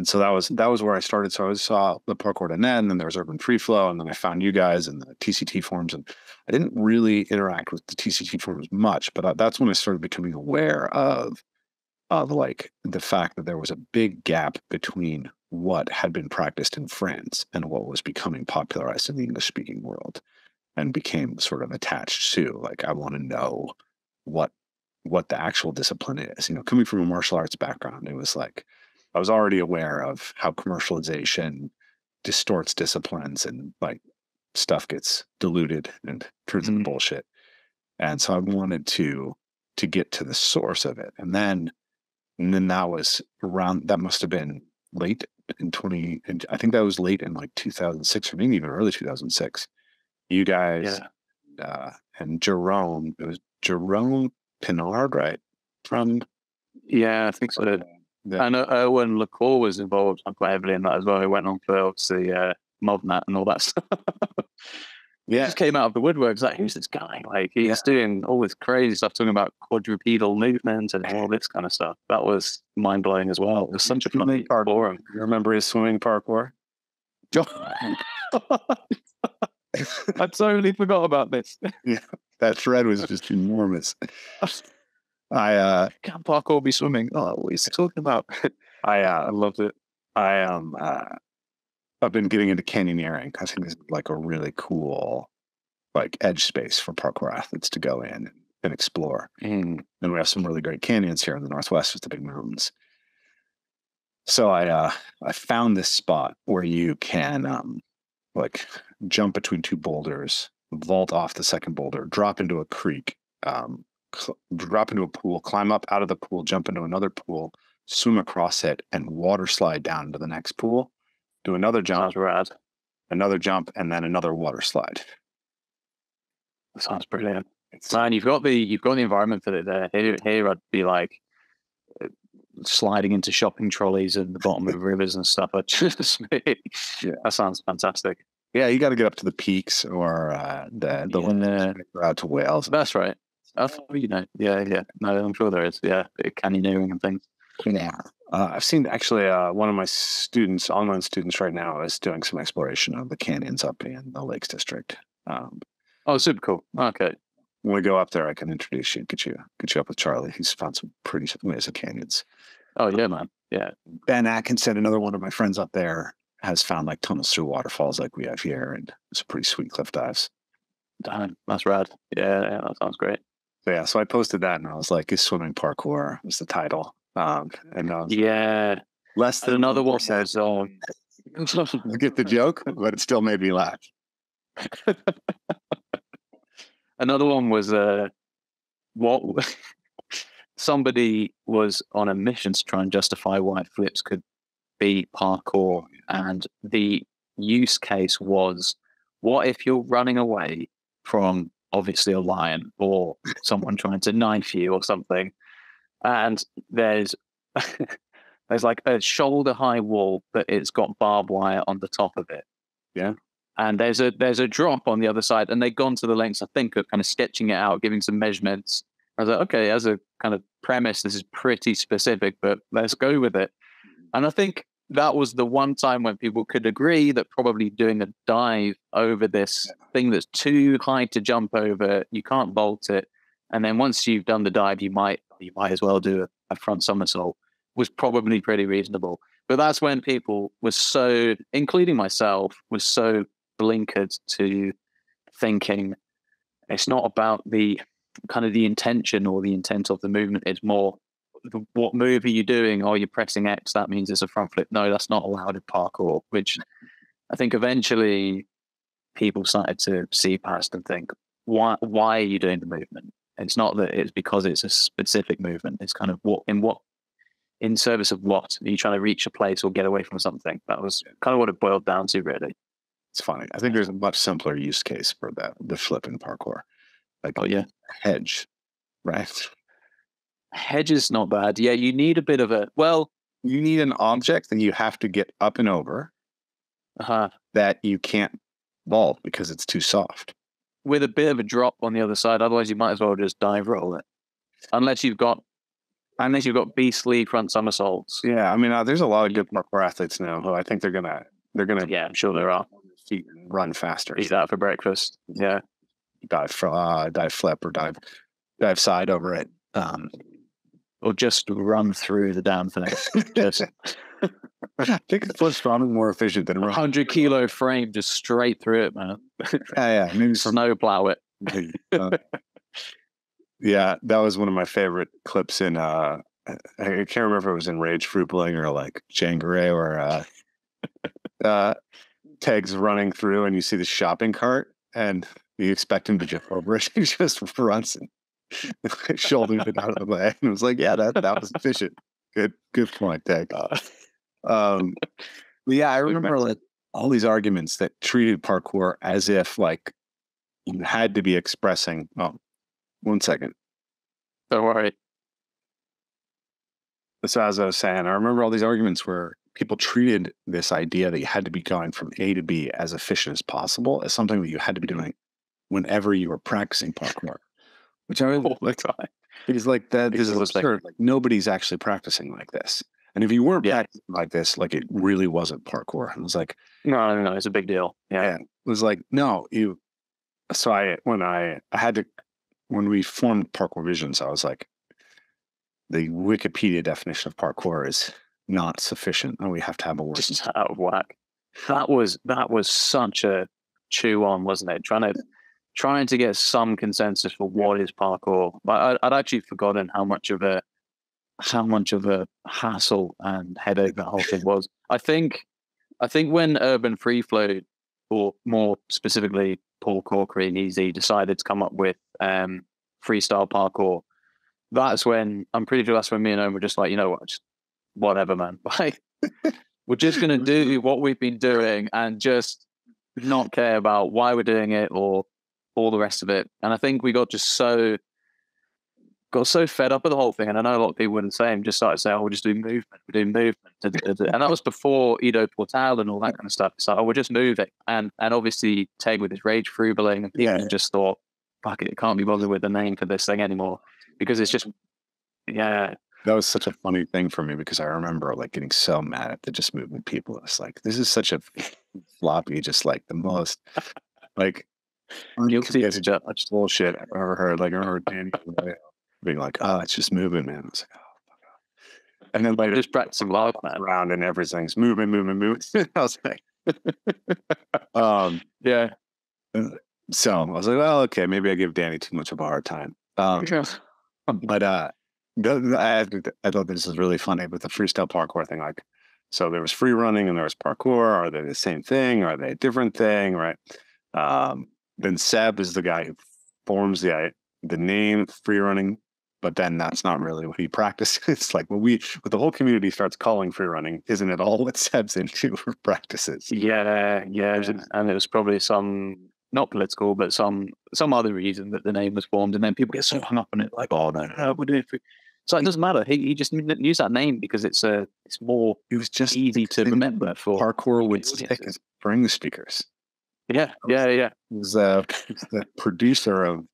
and so that was that was where I started. So I saw the parkour.net, and then there was Urban Free Flow, and then I found you guys and the TCT forums, and I didn't really interact with the TCT forums much, but uh, that's when I started becoming aware of of like the fact that there was a big gap between what had been practiced in France and what was becoming popularized in the English speaking world and became sort of attached to like I want to know what what the actual discipline is. You know, coming from a martial arts background, it was like I was already aware of how commercialization distorts disciplines and like stuff gets diluted and turns into Mm. bullshit. And so I wanted to to get to the source of it. And then and then that was around that must have been late in 20 and I think that was late in like 2006 or maybe even early 2006. You guys Yeah. uh, and Jerome, it was Jerome Pinard, right? From Yeah, I think so. The- I know Erwan Le Corre was involved quite heavily in that as well. He went on for obviously uh, MovNat and all that stuff. He yeah, just came out of the woodwork. It's like, who's this guy? Like, he's Yeah. doing all this crazy stuff, talking about quadrupedal movement and all this kind of stuff. That was mind blowing as well. It was such a funny forum. you remember his swimming parkour? I totally forgot about this. Yeah, that thread was just enormous. I uh Can parkour be swimming? Oh, what is he talking about? I uh I loved it. I um uh I've been getting into canyoneering. I think this is like a really cool like edge space for parkour athletes to go in and explore. Mm. and we have some really great canyons here in the northwest with the big mountains. So I uh, I found this spot where you can um, like jump between two boulders, vault off the second boulder, drop into a creek, um, cl- drop into a pool, climb up out of the pool, jump into another pool, swim across it, and water slide down into the next pool. Do another jump, Sounds rad. another jump, and then another water slide. That sounds brilliant. It's Man, you've got the you've got the environment for it there. Here, here I'd be like uh, sliding into shopping trolleys at the bottom of rivers and stuff. I just, Yeah. that sounds fantastic. yeah, you got to get up to the peaks or uh, the the one Yeah. out to Wales. That's right. Thought, you know, yeah, yeah. No, I'm sure there is. Yeah, canyoneering and things. Yeah. Uh, I've seen actually uh, one of my students, online students right now, is doing some exploration of the canyons up in the Lakes District. Um, Oh, super cool. Okay. when we go up there, I can introduce you, get you, get you up with Charlie. He's found some pretty amazing canyons. Oh yeah, man. Yeah. Ben Atkinson, another one of my friends up there, has found like tunnels through waterfalls like we have here, and some pretty sweet cliff dives. Damn, that's rad. Yeah, yeah, that sounds great. So yeah, so I posted that, and I was like, "Is swimming parkour?" was the title. Um, and Yeah. less than another one says, um, "I get the joke," but it still made me laugh. Another one was uh, what somebody was on a mission to try and justify why flips could be parkour, and the use case was, what if you're running away from obviously a lion or someone trying to knife you or something, and there's there's like a shoulder high wall, but it's got barbed wire on the top of it. Yeah. And there's a there's a drop on the other side, and they've gone to the lengths, I think, of kind of sketching it out, giving some measurements. I was like, okay, as a kind of premise, this is pretty specific, but let's go with it. And I think that was the one time when people could agree that probably doing a dive over this thing that's too high to jump over, you can't bolt it. And then once you've done the dive, you might you might as well do a, a front somersault. Was probably pretty reasonable. But that's when people were so, including myself, was so blinkered to thinking it's not about the kind of the intention or the intent of the movement. It's more what move are you doing? Oh, you're pressing X. That means it's a front flip. No, that's not allowed in parkour. Which I think eventually people started to see past and think, why? Why are you doing the movement? It's not that it's because it's a specific movement. It's kind of what in what in service of what are you trying to reach a place or get away from something? That was kind of what it boiled down to, really. It's funny. I think there's a much simpler use case for that, the flip in parkour, like Oh yeah, hedge, right? Hedge is not bad. Yeah, you need a bit of a well. You need an object that you have to get up and over Uh, that you can't vault because it's too soft. with a bit of a drop on the other side. Otherwise, you might as well just dive roll it, unless you've got unless you've got beastly front somersaults. Yeah, I mean, uh, there's a lot of good parkour athletes now who I think they're gonna they're gonna Yeah, I'm sure there are. feet and run faster. Eat that for breakfast. Yeah, Dive, uh, dive flip or dive dive side over it. Um, or just run through the damn thing. Just I think scrum is more efficient than row. Hundred kilo frame just straight through it, man. Yeah, yeah. Maybe some, Snow plow it. uh, yeah, that was one of my favorite clips in. uh I I can't remember if it was in Rage Fruitling or like Jangaray or uh, uh, Teg's running through and you see the shopping cart and you expect him to jump over it. He just runs and shoulders it out of the way. And it was like, yeah, that that was efficient. Good, good point, Teg. Uh, Um, but yeah, I remember like all these arguments that treated parkour as if like you had to be expressing. Oh, one second. don't worry. So as I was saying, I remember all these arguments where people treated this idea that you had to be going from A to B as efficient as possible as something that you had to be doing whenever you were practicing parkour. Which I was All the time. Because like that this is was like- absurd. Like nobody's actually practicing like this. And if you weren't Yeah. practicing like this, like it really wasn't parkour. It was like No, no, no. It's a big deal. Yeah. yeah. It was like, no, you so I when I I had to when we formed Parkour Visions, I was like, the Wikipedia definition of parkour is not sufficient and we have to have a word. Just out of whack. That was that was such a chew on, wasn't it? Trying to trying to get some consensus for what is parkour. But I, I'd actually forgotten how much of a how much of a hassle and headache that whole thing was. I think I think when Urban Free Flow, or more specifically Paul Corkery and Easy, decided to come up with um, freestyle parkour, that's when I'm pretty sure that's when me and Owen were just like, you know what, just whatever, man. Like we're just gonna do what we've been doing and just not care about why we're doing it or all the rest of it. And I think we got just so got so fed up with the whole thing. And I know a lot of people wouldn't say and just started saying, Oh, we're just doing movement, we're doing movement. And that was before Ido Portal and all that kind of stuff. So oh, we're just moving. And and obviously Teg with his rage frubeling and people Yeah. just thought, fuck it, can't be bothered with the name for this thing anymore. Because it's just yeah, That was such a funny thing for me because I remember like getting so mad at the just movement people. It's like this is such a floppy, just like the most like guilty as charged. bullshit I've ever heard. Like I remember Danny being like, "Oh, it's just moving, man." I was like, "Oh, fuck off." And then later, Just practicing live, man. around and everything's moving, moving, moving. I was like, um, Yeah. so I was like, well, okay, maybe I give Danny too much of a hard time. Um, but uh, I, I thought this was really funny with the freestyle parkour thing. Like, so there was free running and there was parkour. Are they the same thing? Are they a different thing? Right. Um, then Seb is the guy who forms the uh, the name free running, but then that's not really what he practices. It's like when we, when the whole community starts calling free running, isn't it all what Seb's into for practices? Yeah, yeah, and it was probably some not political, but some some other reason that the name was formed, and then people get so hung up on it, like, oh no, no, no we're doing free. So it doesn't matter. He, he just used that name because it's a it's more It was just easy to remember for parkour would audiences. stick as for English speakers. Yeah, yeah, yeah. was uh, the producer of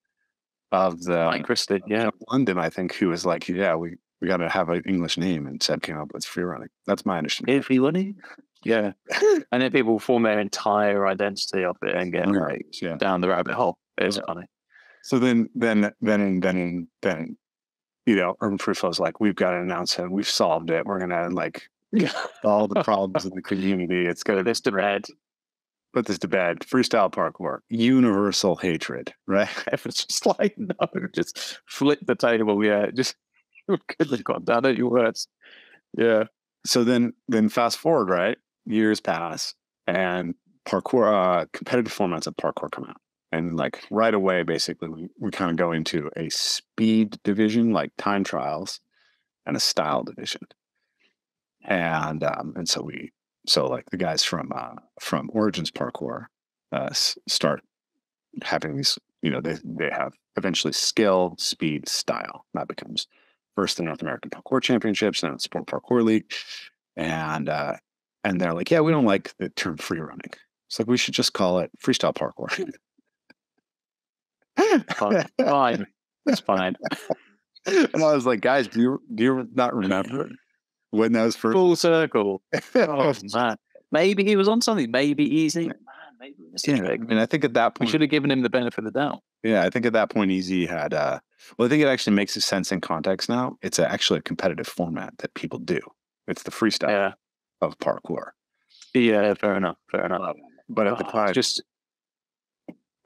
of the Mike Christie, yeah, London, I think, who was like, "Yeah, we we got to have an English name," and Seb came up with free running. That's my understanding. if he would, yeah. and then people form their entire identity of it and get like yeah. down the rabbit hole. It's Yeah. funny. So then, then, then, then, then, you know, Urban Free Flow's like, we've got to announce it. We've solved it. We're gonna like all the problems in the community. It's gonna This to bed. Put this to bed. Freestyle parkour, universal hatred, right? If it's just like no, just flip the table. Yeah, just have got down at your words. Yeah, so then then fast forward right years pass and parkour uh, competitive formats of parkour come out and like right away basically we, we kind of go into a speed division like time trials and a style division and um and so we so like the guys from uh from origins parkour uh start having these you know they they have eventually skill speed style that becomes first the North American Parkour Championships, then the Sport Parkour League, and uh, and they're like, yeah, we don't like the term free running. It's like we should just call it freestyle parkour. fine, fine, it's fine. and I was like, guys, do you do you not remember when that was first? Full circle. Oh man, maybe he was on something. Maybe easy. Man, maybe yeah, I mean, I think at that point We should have given him the benefit of the doubt. yeah, I think at that point, Easy had. uh Well, I think it actually makes a sense in context now. It's a, actually a competitive format that people do. It's the freestyle. Yeah, of parkour. Yeah, fair enough. Fair enough. But at the Oh, time, it's just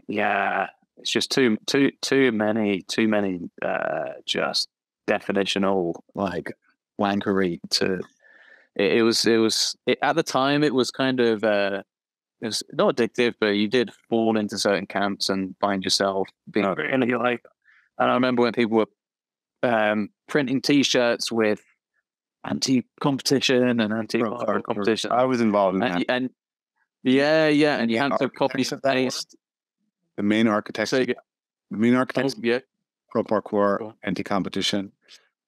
yeah, it's just too too too many too many uh just definitional like wankery to it, it was it was it, at the time it was kind of uh it was not addictive but you did fall into certain camps and find yourself being Oh. really like and I remember when people were um printing t-shirts with anti-competition and anti-competition I was involved in that. and, and yeah, yeah, and you had to copy that paste. the main architects, So the main oh, architects, yeah, pro parkour, anti competition,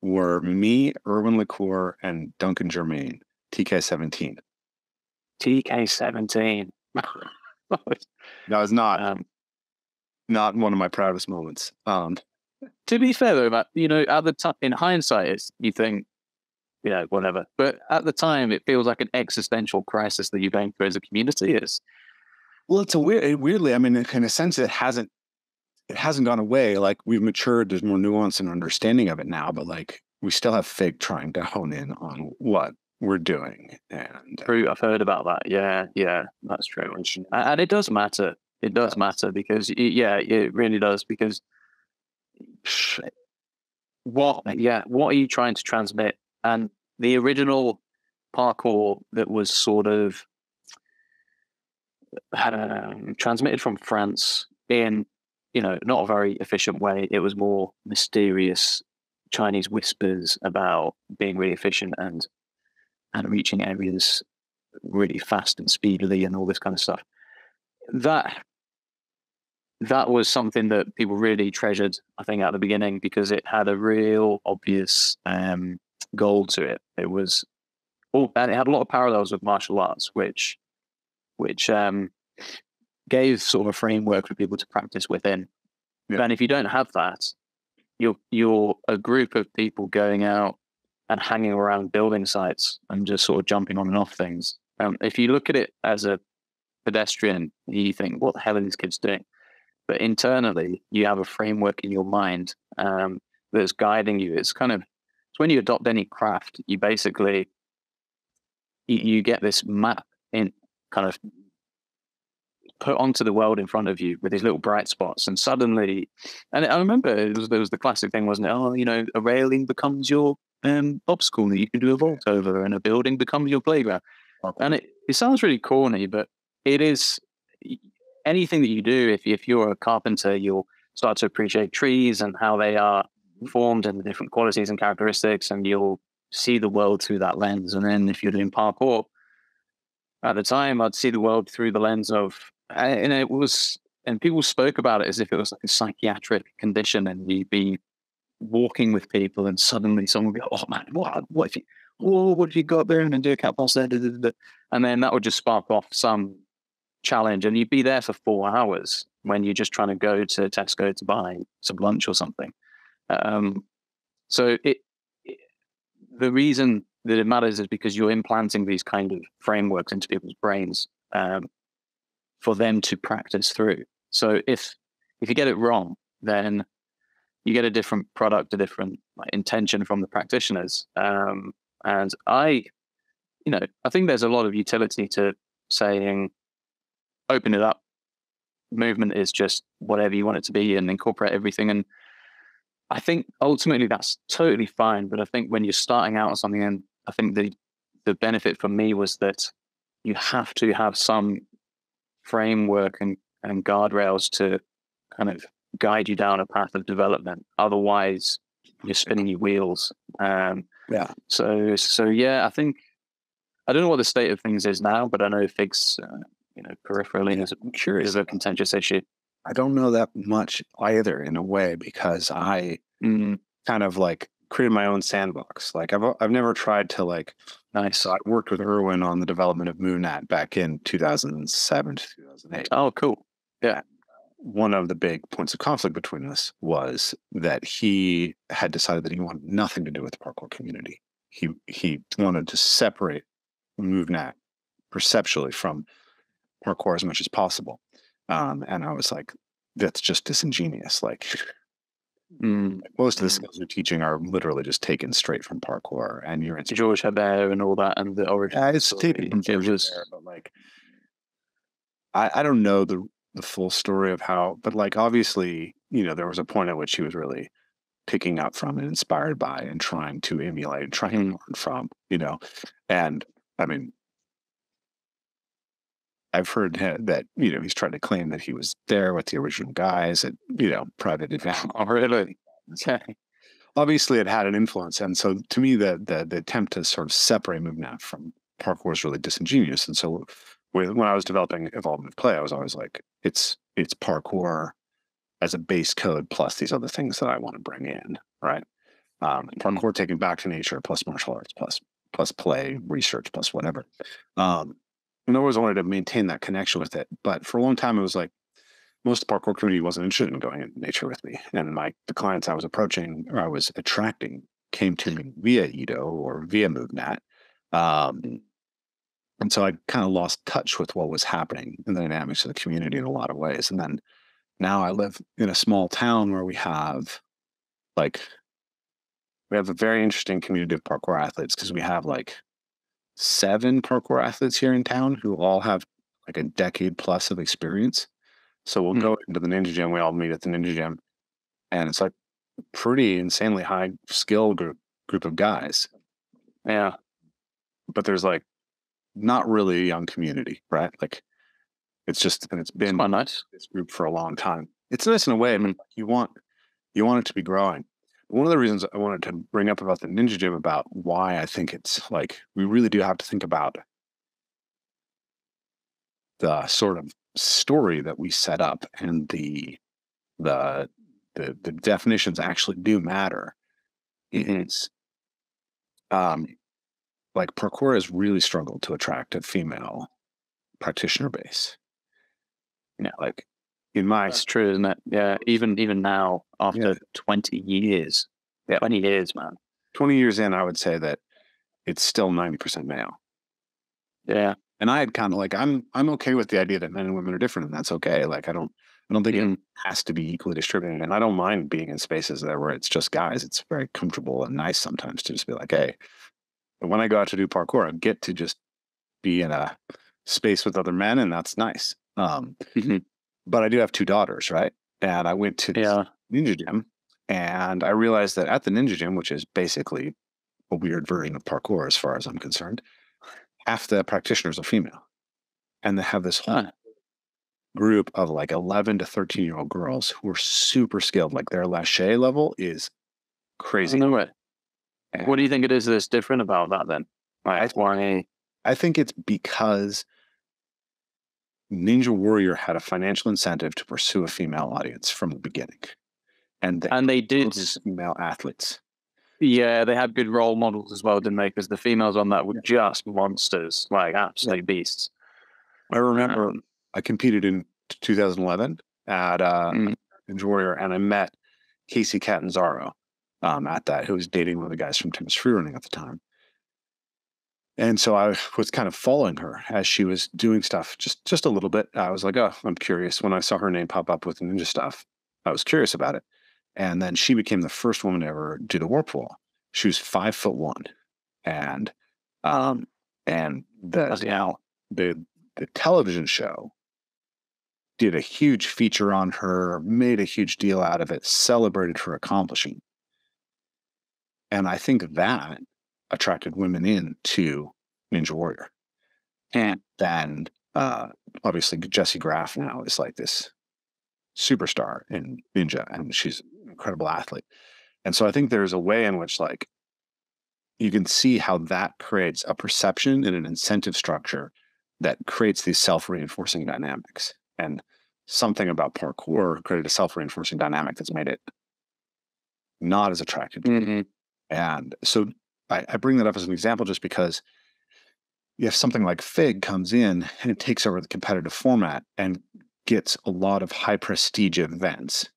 were me, Erwan Le Corre, and Duncan Germain, TK17. TK seventeen. That was not um, not one of my proudest moments. Um, to be fair though, Matt, you know, at the time, in hindsight, it's you think, you know, whatever. But at the time, it feels like an existential crisis that you're going through as a community. Is Well, it's a weird, weirdly. I mean, in a sense, it hasn't, it hasn't gone away. Like we've matured. There's more nuance and understanding of it now. But like, we still have FIG trying to hone in on what we're doing, and uh, true. I've heard about that. Yeah, yeah, that's true. And it does matter. It does matter because yeah, it really does because what yeah, what are you trying to transmit? And the original parkour that was sort of um, transmitted from France in you know not a very efficient way. It was more mysterious Chinese whispers about being really efficient and and reaching areas really fast and speedily and all this kind of stuff. That that was something that people really treasured, I think, at the beginning because it had a real obvious um, goal to it. It was, oh, and it had a lot of parallels with martial arts, which, which um, gave sort of a framework for people to practice within. Yeah. And if you don't have that, you're you're a group of people going out and hanging around building sites and just sort of jumping on and off things. Um, if you look at it as a pedestrian, you think, what the hell are these kids doing? But internally, you have a framework in your mind um, that's guiding you. It's kind of it's when you adopt any craft, you basically you, you get this map in kind of put onto the world in front of you with these little bright spots, and suddenly, and I remember it was, there was the classic thing, wasn't it? Oh, you know, a railing becomes your um, obstacle that you can do a vault over, and a building becomes your playground. And it, it sounds really corny, but it is anything that you do. If if you're a carpenter, you'll start to appreciate trees and how they are formed and the different qualities and characteristics, and you'll see the world through that lens. And then if you're doing parkour, at the time, I'd see the world through the lens of, and it was, and people spoke about it as if it was like a psychiatric condition, and you'd be walking with people, and suddenly someone would go, "Oh man, what? What if you? Oh, what have you got there?" And do a cat pass there, and then that would just spark off some challenge, and you'd be there for four hours when you're just trying to go to Tesco to buy some lunch or something. Um, so it, it, the reason that it matters is because you're implanting these kind of frameworks into people's brains um, for them to practice through. So if if you get it wrong, then you get a different product, a different like, intention from the practitioners. Um, and I, you know, I think there's a lot of utility to saying, open it up. Movement is just whatever you want it to be, and incorporate everything. And I think ultimately that's totally fine. But I think when you're starting out on something, and I think the the benefit for me was that you have to have some framework and, and guardrails to kind of guide you down a path of development. Otherwise, you're spinning your wheels. Um, Yeah. So so yeah, I think I don't know what the state of things is now, but I know FIG's, uh, you know, peripherally is, I'm curious. is a contentious issue. I don't know that much either, in a way, because I Mm, kind of like created my own sandbox. Like I've I've never tried to like. nice. So I worked with Erwan on the development of MovNat back in 2007 to 2008. Oh, cool. Yeah. One of the big points of conflict between us was that he had decided that he wanted nothing to do with the parkour community. He he wanted to separate MovNat perceptually from parkour as much as possible. Um, and I was like, that's just disingenuous. Like Mm. Most of the skills you're teaching are literally just taken straight from parkour, and you're in Georges Hébert and all that, and the origin. Yeah, it's taken from George was- Hebert, but like I, I don't know the the full story of how, but like obviously, you know, there was a point at which he was really picking up from and inspired by and trying to emulate and trying to Mm. learn from, you know. And I mean I've heard that, you know, he's trying to claim that he was there with the original guys at, you know, private event. Really? Okay. obviously it had an influence. And so to me, the the, the attempt to sort of separate MovNat from parkour is really disingenuous. And so with, when I was developing Evolve Move Play, I was always like, it's it's parkour as a base code plus these other things that I want to bring in, right? Um, parkour taken back to nature plus martial arts plus plus play, research plus whatever. Um, and I always wanted to maintain that connection with it. But for a long time, it was like most of the parkour community wasn't interested in going into nature with me. And my the clients I was approaching or I was attracting came to me via Ido or via MovNat. Um, and so I kind of lost touch with what was happening in the dynamics of the community in a lot of ways. And then now I live in a small town where we have like we have a very interesting community of parkour athletes because we have like seven parkour athletes here in town who all have like a decade plus of experience. So we'll Hmm. go into the ninja gym. We all meet at the ninja gym, and it's like pretty insanely high skill group group of guys. Yeah. But there's like not really a young community, right? Like it's just and it's It's been quite nice. this group for a long time. It's nice in a way. I mean, you want you want it to be growing. One of the reasons I wanted to bring up about the Ninja Gym about why I think it's like we really do have to think about the sort of story that we set up and the the the, the definitions actually do matter. Is um like parkour has really struggled to attract a female practitioner base. You know, like in my That's true, isn't it? Yeah. Even even now, after Yeah. twenty years, Yeah. twenty years, man. 20 years in, I would say that it's still 90% male. Yeah. And I had kind of like, I'm I'm okay with the idea that men and women are different, and that's okay. Like I don't I don't think it Mm. has to be equally distributed. And I don't mind being in spaces there where it's just guys. It's very comfortable and nice sometimes to just be like, hey, but when I go out to do parkour, I get to just be in a space with other men, and that's nice. Um, Mhm. But I do have two daughters, right? And I went to this Yeah. ninja gym and I realized that at the ninja gym, which is basically a weird version of parkour as far as I'm concerned, half the practitioners are female. And they have this whole Ah. group of like 11 to 13 year old girls who are super skilled. Like their lâcher level is crazy. No way. What do you think it is that's different about that then? Like, why? I think it's because Ninja Warrior had a financial incentive to pursue a female audience from the beginning. And they And they did. female athletes. Yeah, they had good role models as well, didn't they? Because the females on that were just monsters, like absolute beasts. I remember I competed in 2011 at uh, Mm. Ninja Warrior, and I met Kacy Catanzaro um, at that, who was dating one of the guys from Tim's Free Running at the time. And so I was kind of following her as she was doing stuff, just just a little bit. I was like, oh, I'm curious. When I saw her name pop up with ninja stuff, I was curious about it. And then she became the first woman to ever do the warp wall. She was five foot one, and um, and the Bloody hell. the the television show did a huge feature on her, made a huge deal out of it, celebrated her accomplishing. And I think that attracted women in to Ninja Warrior. And then uh, obviously Jessie Graff now is like this superstar in Ninja, and she's an incredible athlete. And so I think there's a way in which like you can see how that creates a perception and an incentive structure that creates these self-reinforcing dynamics. And something about parkour created a self-reinforcing dynamic that's made it not as attractive. Mhm. And so I, I bring that up as an example just because if something like FIG comes in and it takes over the competitive format and gets a lot of high prestige events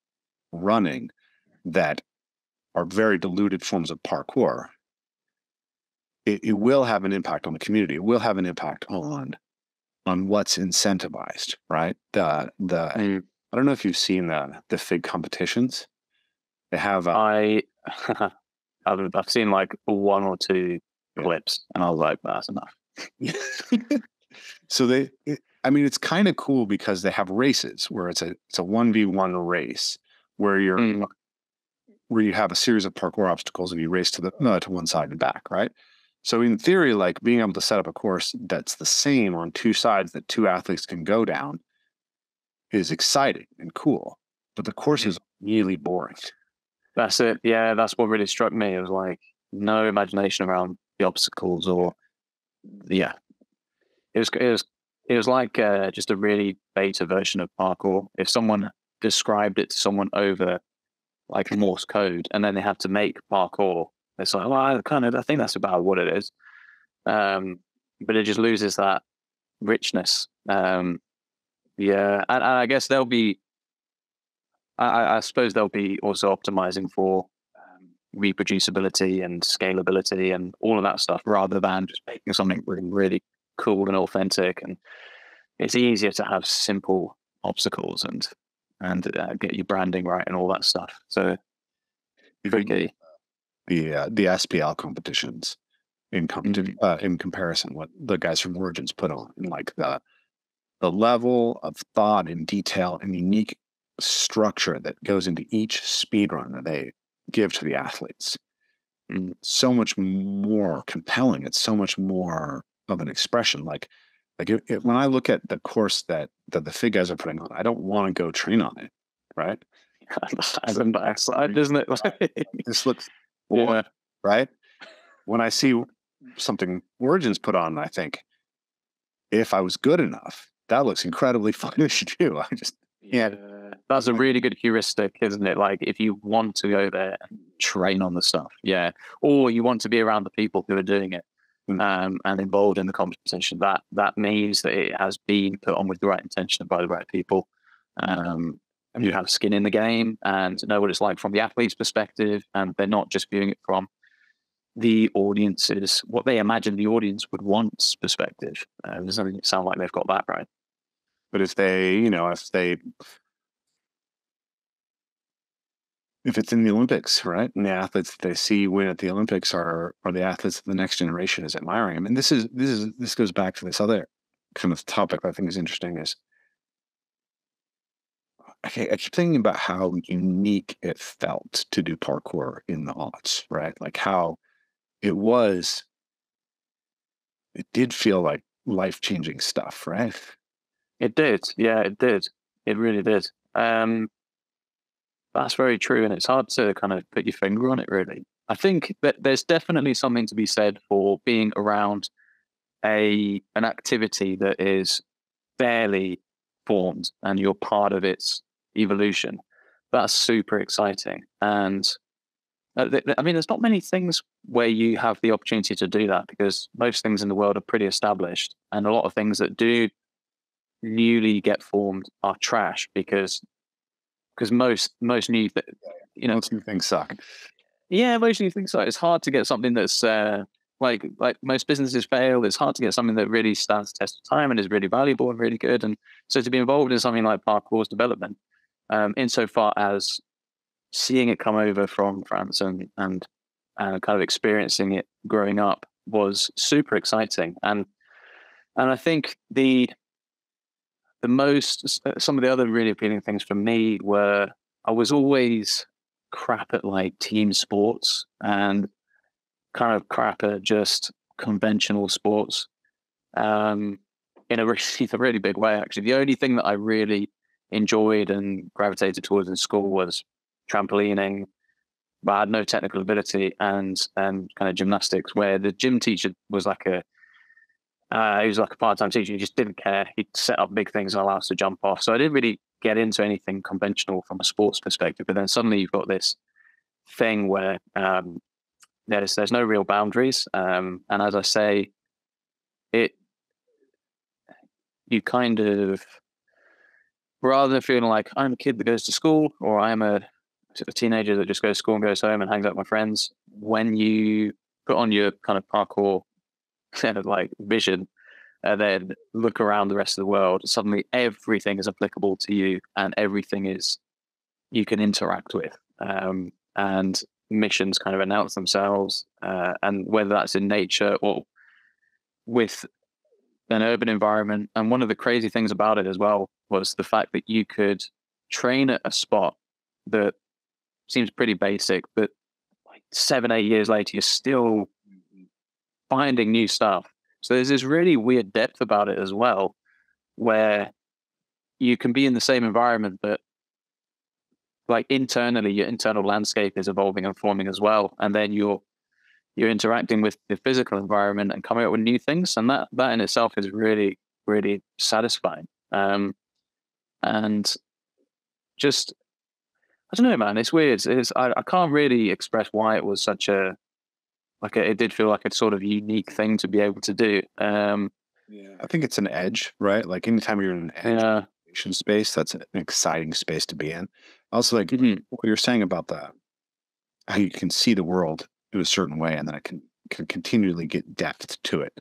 running that are very diluted forms of parkour, it, it will have an impact on the community. It will have an impact on on what's incentivized, right? The the Mm. I don't know if you've seen the the FIG competitions. They have. Uh, I I've, I've seen like one or two Yeah. clips, and I was like, that's enough. so they, it- I mean, it's kind of cool because they have races where it's a it's a one v one race where you're Mm. where you have a series of parkour obstacles and you race to the uh, to one side and back, right? So in theory, like being able to set up a course that's the same on two sides that two athletes can go down is exciting and cool. But the course is really boring. That's it. Yeah, that's what really struck me. It was like no imagination around the obstacles or yeah. It was it was it was like uh, just a really beta version of parkour. If someone described it to someone over like Morse code and then they have to make parkour, it's like, well, I kind of I think that's about what it is. Um, but it just loses that richness. Um, yeah, and, and I guess there'll be I- I, suppose they'll be also optimizing for um, reproducibility and scalability and all of that stuff rather than just making something really, really cool and authentic. And it's easier to have simple obstacles and and uh, get your branding right and all that stuff. So If you tricky. the uh, the SPL competitions in com- Mhm. uh, in comparison what the guys from Origins put on and like the the level of thought and detail and unique structure that goes into each speed run that they give to the athletes Mm. so much more compelling it's so much more of an expression like like it, it- when i look at the course that that the FIG guys are putting on i don't want to go train on it right As an backside, isn't it? this looks boring. yeah. right? When I see something Origins put on, I think, if I was good enough, that looks incredibly fun to do. I just Yeah, that's a really good heuristic, isn't it? Like if you want to go there and train on the stuff, yeah, or you want to be around the people who are doing it Mm. um, and involved in the competition, that that means that it has been put on with the right intention by the right people, um, and who have skin in the game and know what it's like from the athlete's perspective, and they're not just viewing it from the audience's what they imagine the audience would want's perspective. Uh, it doesn't sound like they've got that right. But if they, you know, if they if it's in the Olympics, right? And the athletes that they see win at the Olympics are are the athletes that the next generation is admiring them. And this is this is this goes back to this other kind of topic that I think is interesting is okay, I keep thinking about how unique it felt to do parkour in the aughts, right? Like how it was it did feel like life changing stuff, right? It did. Yeah, it did. It really did. Um, that's very true. And it's hard to kind of put your finger on it, really. I think that there's definitely something to be said for being around a an activity that is fairly formed and you're part of its evolution. That's super exciting. And uh, I mean, there's not many things where you have the opportunity to do that because most things in the world are pretty established, and a lot of things that do newly get formed are trash because because most most new th- you know Most new things suck. yeah most new things like it's hard to get something that's uh like like most businesses fail it's hard to get something that really stands the test of time and is really valuable and really good. And so to be involved in something like parkour's development um insofar as seeing it come over from france and and and kind of experiencing it growing up was super exciting. And and i think the the most uh, some of the other really appealing things for me were I was always crap at like team sports and kind of crap at just conventional sports um, in a really, a really big way. Actually, the only thing that I really enjoyed and gravitated towards in school was trampolining. But I had no technical ability and and kind of gymnastics, where the gym teacher was like a uh, he was like a part-time teacher. He just didn't care. He'd set up big things and allow us to jump off. So I didn't really get into anything conventional from a sports perspective. But then suddenly you've got this thing where um, there's there's no real boundaries. Um, and as I say, it you kind of rather than feeling like I'm a kid that goes to school or I'm a, a teenager that just goes to school and goes home and hangs out with my friends. When you put on your kind of parkour of like vision and then look around the rest of the world, suddenly everything is applicable to you and everything is you can interact with. Um, and missions kind of announce themselves, uh, and whether that's in nature or with an urban environment. And one of the crazy things about it as well was the fact that you could train at a spot that seems pretty basic, but like seven, eight years later, you're still finding new stuff. So there's this really weird depth about it as well, where you can be in the same environment, but like internally, your internal landscape is evolving and forming as well. And then you're you're interacting with the physical environment and coming up with new things. And that that in itself is really, really satisfying. Um, and just I don't know, man. It's weird. It's I, I can't really express why it was such a like a, it did feel like a sort of unique thing to be able to do. Um, yeah, I think it's an edge, right? Like anytime you're in an edge yeah. space, that's an exciting space to be in. Also, like Mhm. what you're saying about the how you can see the world in a certain way, and then it can can continually get depth to it.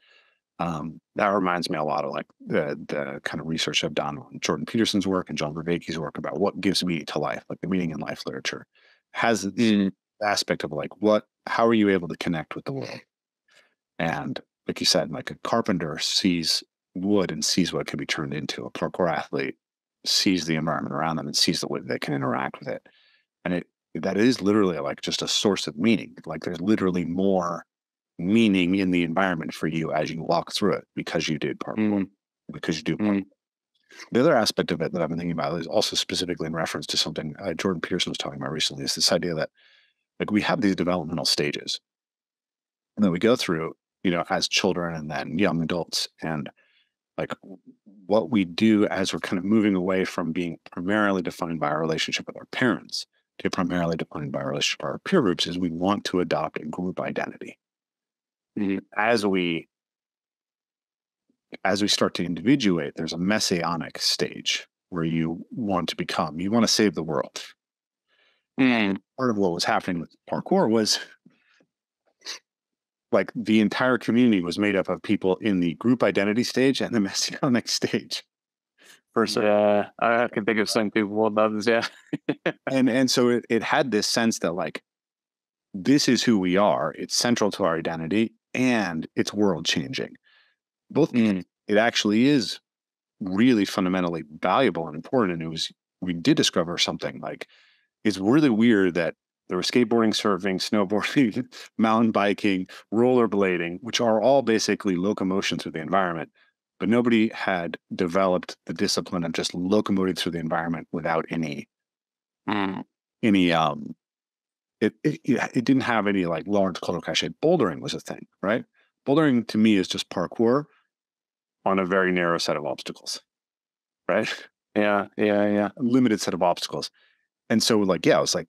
Um, that reminds me a lot of like the the kind of research I've done on Jordan Peterson's work and John Vervaeke's work about what gives meaning to life, like the meaning in life literature, has Mm, aspect of like what how are you able to connect with the world? And like you said like a carpenter sees wood and sees what it can be turned into. A parkour athlete sees the environment around them and sees the way they can interact with it. And it that is literally like just a source of meaning. Like there's literally more meaning in the environment for you as you walk through it because you did parkour mm, because you do parkour. The other aspect of it that I've been thinking about is also specifically in reference to something uh, Jordan Peterson was talking about recently is this idea that like we have these developmental stages and then we go through, you know, as children and then young adults. And like what we do as we're kind of moving away from being primarily defined by our relationship with our parents to primarily defined by our relationship with our peer groups is we want to adopt a group identity. Mhm. As we as we start to individuate, there's a messianic stage where you want to become, you want to save the world. Mm, Part of what was happening with parkour was like the entire community was made up of people in the group identity stage and the messianic stage. For so, yeah, I can think of some people others. Yeah. and and so it, it had this sense that like this is who we are. It's central to our identity and it's world changing. Both Mm, it actually is really fundamentally valuable and important. And it was, we did discover something like it's really weird that there was skateboarding, surfing, snowboarding, mountain biking, rollerblading, which are all basically locomotion through the environment. But nobody had developed the discipline of just locomoting through the environment without any, mm, any, um, it, it, it didn't have any like large cultural cachet. Bouldering was a thing, right? Bouldering to me is just parkour on a very narrow set of obstacles, right? yeah. Yeah. Yeah. A limited set of obstacles. And so, like, yeah, it was like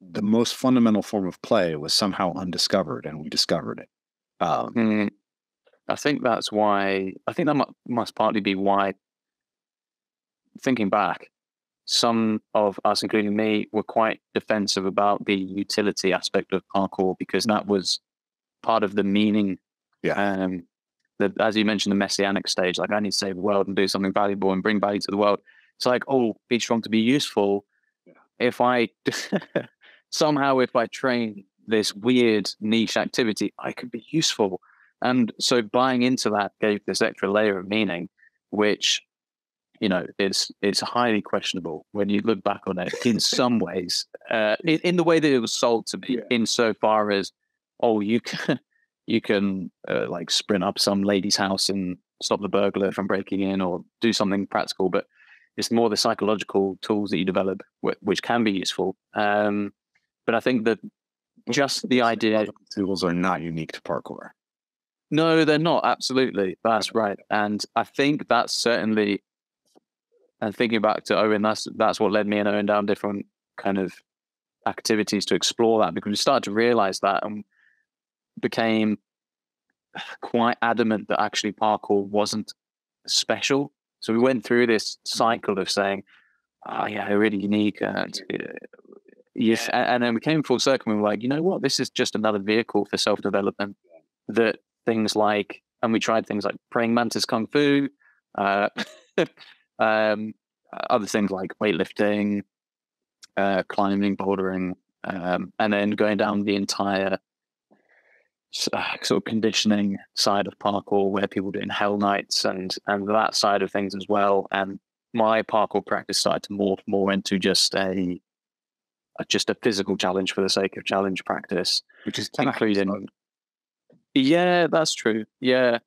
the most fundamental form of play was somehow undiscovered, and we discovered it. Um, Mm. I think that's why. I think that mu- must partly be why. Thinking back, some of us, including me, were quite defensive about the utility aspect of parkour because that was part of the meaning. Yeah. Um, the, as you mentioned, the messianic stage, like I need to save the world and do something valuable and bring value to the world. It's like, oh, be strong to be useful. If I somehow, if I train this weird niche activity, I could be useful. And so buying into that gave this extra layer of meaning, which, you know, is it's highly questionable when you look back on it in some ways, uh, in, in the way that it was sold to me, Yeah. insofar as, oh, you can you can uh, like sprint up some lady's house and stop the burglar from breaking in or do something practical, but it's more the psychological tools that you develop wh- which can be useful. Um, but I think that just the idea tools are not unique to parkour. no, they're not. Absolutely, that's right. And I think that's certainly. And thinking back to Owen, that's that's what led me and Owen down different kind of activities to explore that because we started to realize that and became quite adamant that actually parkour wasn't special. So we went through this cycle of saying, "Oh yeah, really unique," and uh, yes, and then we came full circle and we were like, you know what, this is just another vehicle for self development. That things like, and we tried things like praying mantis kung fu, uh, um, other things like weightlifting, uh, climbing, bouldering, um, and then going down the entire sort of conditioning side of parkour, where people doing hell nights and and that side of things as well. And my parkour practice started to morph more into just a, a just a physical challenge for the sake of challenge practice, which is including. Yeah, that's true. Yeah,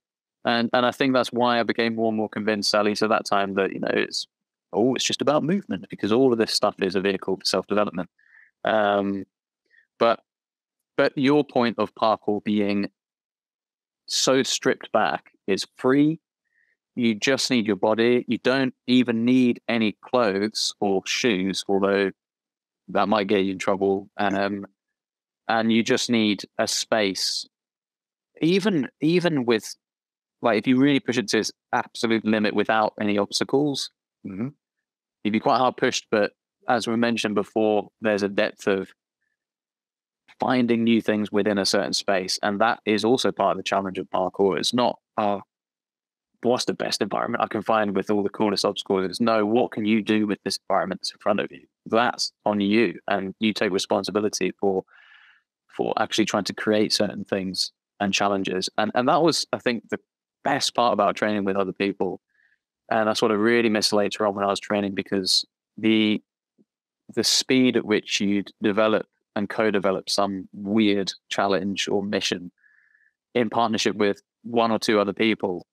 and and I think that's why I became more and more convinced, at least at that time, that you know it's oh, it's just about movement because all of this stuff is a vehicle for self development. Um, but but your point of parkour being so stripped back is free. You just need your body. You don't even need any clothes or shoes, although that might get you in trouble. Um, and you just need a space. Even even with like if you really push it to its absolute limit without any obstacles, mm-hmm. you'd be quite hard pushed. But as we mentioned before, there's a depth of finding new things within a certain space. And that is also part of the challenge of parkour. It's not, uh, what's the best environment I can find with all the coolest obstacles? It's no, what can you do with this environment that's in front of you? That's on you. And you take responsibility for for actually trying to create certain things and challenges. And and that was, I think, the best part about training with other people. And that's what I really missed later on when I was training because the the speed at which you develop and co-develop some weird challenge or mission in partnership with one or two other people.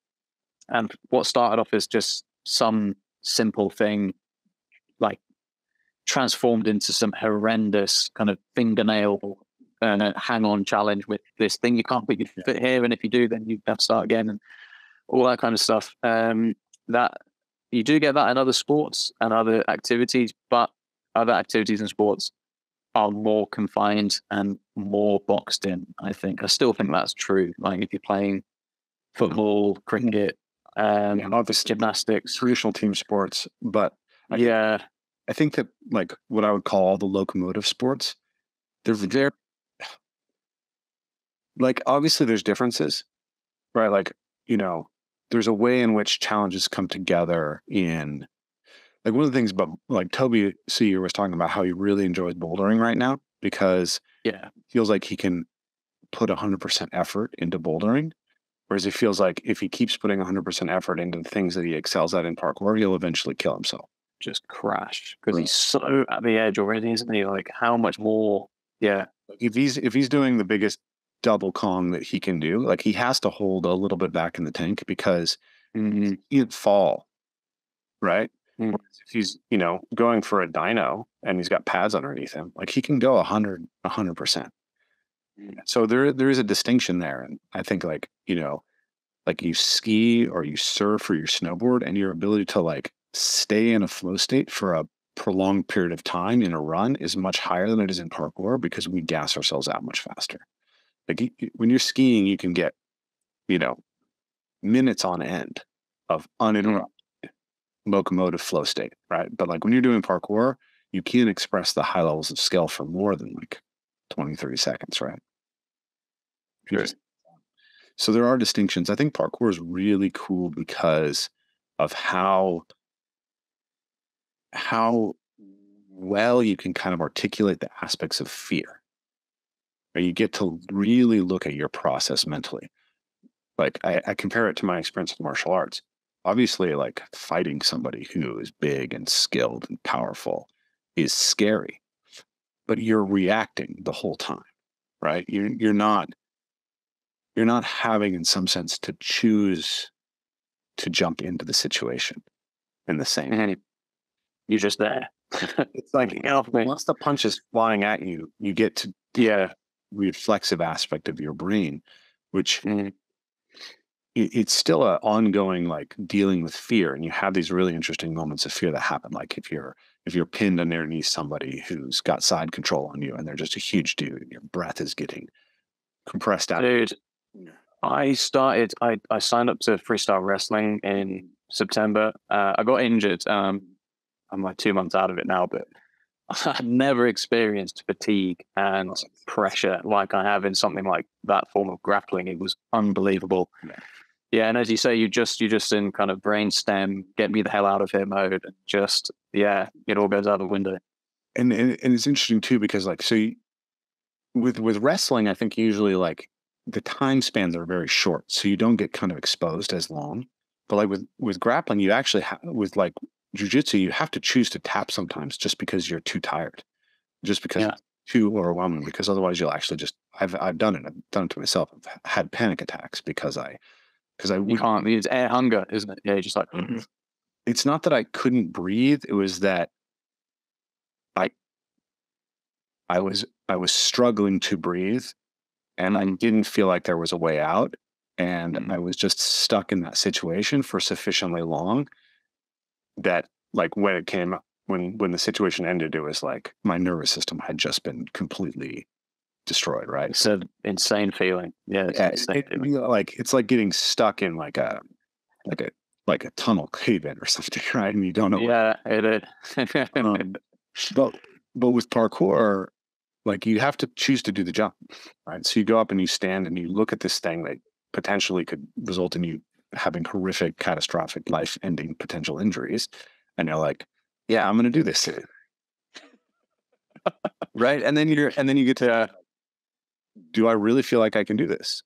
And what started off as just some simple thing, like transformed into some horrendous kind of fingernail uh, hang-on challenge with this thing you can't put your foot here, and if you do, then you have to start again, and all that kind of stuff. Um, that you do get that in other sports and other activities, but other activities and sports are more confined and more boxed in. I think I still think that's true. Like if you're playing football, cricket, um, yeah, obviously gymnastics, traditional team sports, but I yeah, I think that like what I would call the locomotive sports, they're very like obviously there's differences, right? Like you know, there's a way in which challenges come together in like one of the things about like Toby Segar was talking about how he really enjoys bouldering right now because yeah, feels like he can put 100% effort into bouldering. Whereas it feels like if he keeps putting 100% effort into the things that he excels at in parkour, he'll eventually kill himself. Just crash because right. he's so at the edge already, isn't he? Like how much more? Yeah. If he's if he's doing the biggest double Kong that he can do, like he has to hold a little bit back in the tank because mm-hmm. he'd fall, right? Mm. If he's, you know, going for a dyno and he's got pads underneath him, like he can go a hundred, a hundred percent. Mm. So there, there is a distinction there. And I think like, you know, like you ski or you surf or you snowboard and your ability to like stay in a flow state for a prolonged period of time in a run is much higher than it is in parkour because we gas ourselves out much faster. Like when you're skiing, you can get, you know, minutes on end of mm. uninterrupted locomotive flow state, right? But like when you're doing parkour, you can't express the high levels of skill for more than like 20, 30 seconds, right? Sure. So there are distinctions. I think parkour is really cool because of how how well you can kind of articulate the aspects of fear. Or you get to really look at your process mentally. Like I, I compare it to my experience with martial arts obviously like fighting somebody who is big and skilled and powerful is scary but you're reacting the whole time right? You're you're not you're not having in some sense to choose to jump into the situation in the same and you're just there. It's like you know, once the punch is flying at you you get to yeah reflexive aspect of your brain which mm-hmm it's still an ongoing like dealing with fear and you have these really interesting moments of fear that happen like if you're if you're pinned underneath somebody who's got side control on you and they're just a huge dude and your breath is getting compressed out dude i started i i signed up to freestyle wrestling in september uh, i got injured um i'm like two months out of it now but I've never experienced fatigue and pressure like I have in something like that form of grappling. It was unbelievable. Yeah. Yeah, and as you say, you just you just in kind of brainstem, get me the hell out of here mode, and just yeah, it all goes out the window. and, and and it's interesting too because like so you, with with wrestling, I think usually like the time spans are very short, so you don't get kind of exposed as long. But like with with grappling, you actually ha- with like jujitsu, you have to choose to tap sometimes just because you're too tired, just because Yeah. too overwhelming. Because otherwise, you'll actually just I've I've done it. I've done it to myself. I've had panic attacks because I because I can't. It's air hunger, isn't it? Yeah, just like it's not that I couldn't breathe. It was that I I was I was struggling to breathe and I didn't feel like there was a way out. And Mhm. I was just stuck in that situation for sufficiently long that like when it came when when the situation ended, it was like my nervous system had just been completely destroyed, right? it's an insane feeling. Yeah, it's Yeah, insane it- feeling. you know, like it's like getting stuck in like a like a like a tunnel cave in or something, right? And you don't know Yeah, it is. Um, but but with parkour, like you have to choose to do the jump, right? So you go up and you stand and you look at this thing that potentially could result in you having horrific, catastrophic, life-ending potential injuries, and you're like, "Yeah, I'm going to do this." right, and then you're and then you get to, do I really feel like I can do this?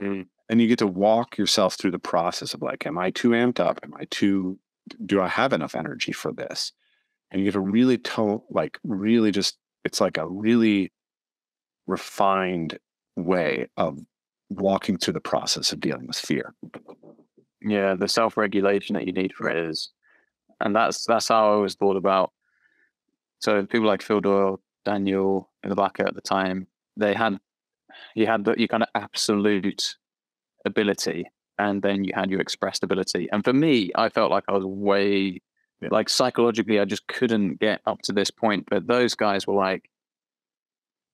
Mm. and you get to walk yourself through the process of like am i too amped up am i too do i have enough energy for this and you get to really tell like really just it's like a really refined way of walking through the process of dealing with fear yeah, the self regulation that you need for it is, and that's that's how I always thought about. So people like Phil Doyle, Daniel Ilabaca at the time, they had you had the, your kind of absolute ability, and then you had your expressed ability. And for me, I felt like I was way Yeah. like psychologically, I just couldn't get up to this point. But those guys were like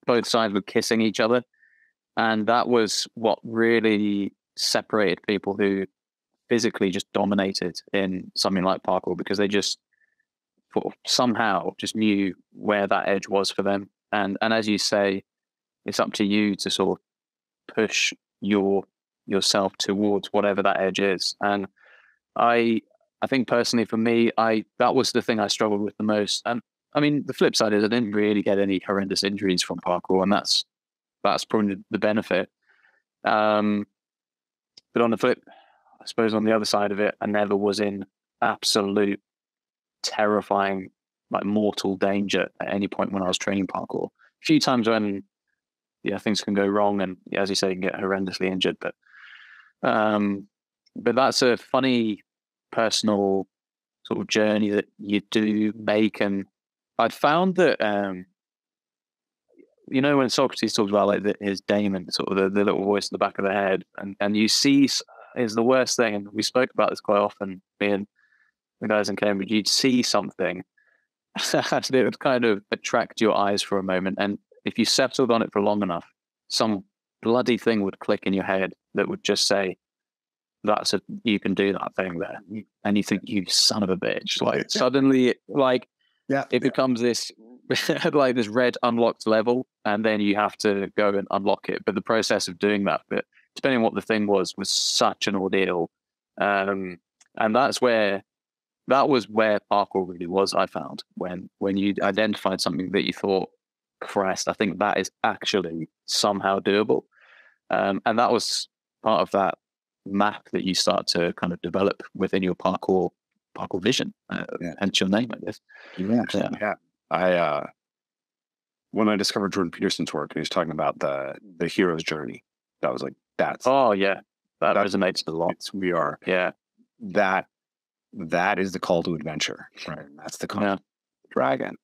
both sides were kissing each other, and that was what really separated people who physically just dominated in something like parkour because they just somehow just knew where that edge was for them. And and as you say, it's up to you to sort of push your yourself towards whatever that edge is. And I I think personally for me, I that was the thing I struggled with the most. And I mean, the flip side is I didn't really get any horrendous injuries from parkour, and that's that's probably the benefit. Um, but on the flip, I suppose on the other side of it, I never was in absolute terrifying, like mortal danger at any point when I was training parkour. A few times when, yeah, things can go wrong, and yeah, as you say, you can get horrendously injured. But, um, but that's a funny personal sort of journey that you do make, and I'd found that, um, you know, when Socrates talks about like the, his daemon, sort of the, the little voice in the back of the head, and and you see is the worst thing, and we spoke about this quite often. Me and the guys in Cambridge, you'd see something, and it would kind of attract your eyes for a moment, and if you settled on it for long enough, some bloody thing would click in your head that would just say, "That's a you can do that thing there," and you think, "You son of a bitch!" Like suddenly, like yeah it becomes this like this red unlocked level and then you have to go and unlock it. But the process of doing that but depending on what the thing was was such an ordeal. Um and that's where that was where parkour really was i found when when you identified something that you thought christ i think that is actually somehow doable um and that was part of that map that you start to kind of develop within your parkour parkour vision uh, Yeah. hence your name i guess Yeah, Yeah. yeah. I uh, when I discovered Jordan Peterson's work, and he was talking about the the hero's journey. That was like that's Oh yeah, that That- resonates a lot. we are Yeah, that that is the call to adventure, right? That's the call Yeah. dragon,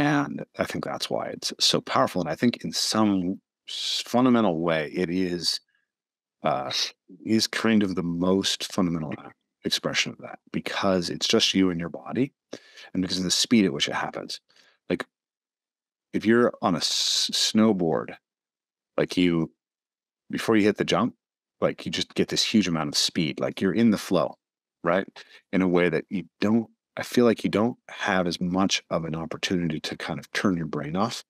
and I think that's why it's so powerful. And I think in some fundamental way, it is uh, is kind of the most fundamental expression of that because it's just you and your body, and because of the speed at which it happens. Like if you're on a s- snowboard, like you before you hit the jump, like you just get this huge amount of speed, like you're in the flow, right? In a way that you don't. I feel like you don't have as much of an opportunity to kind of turn your brain off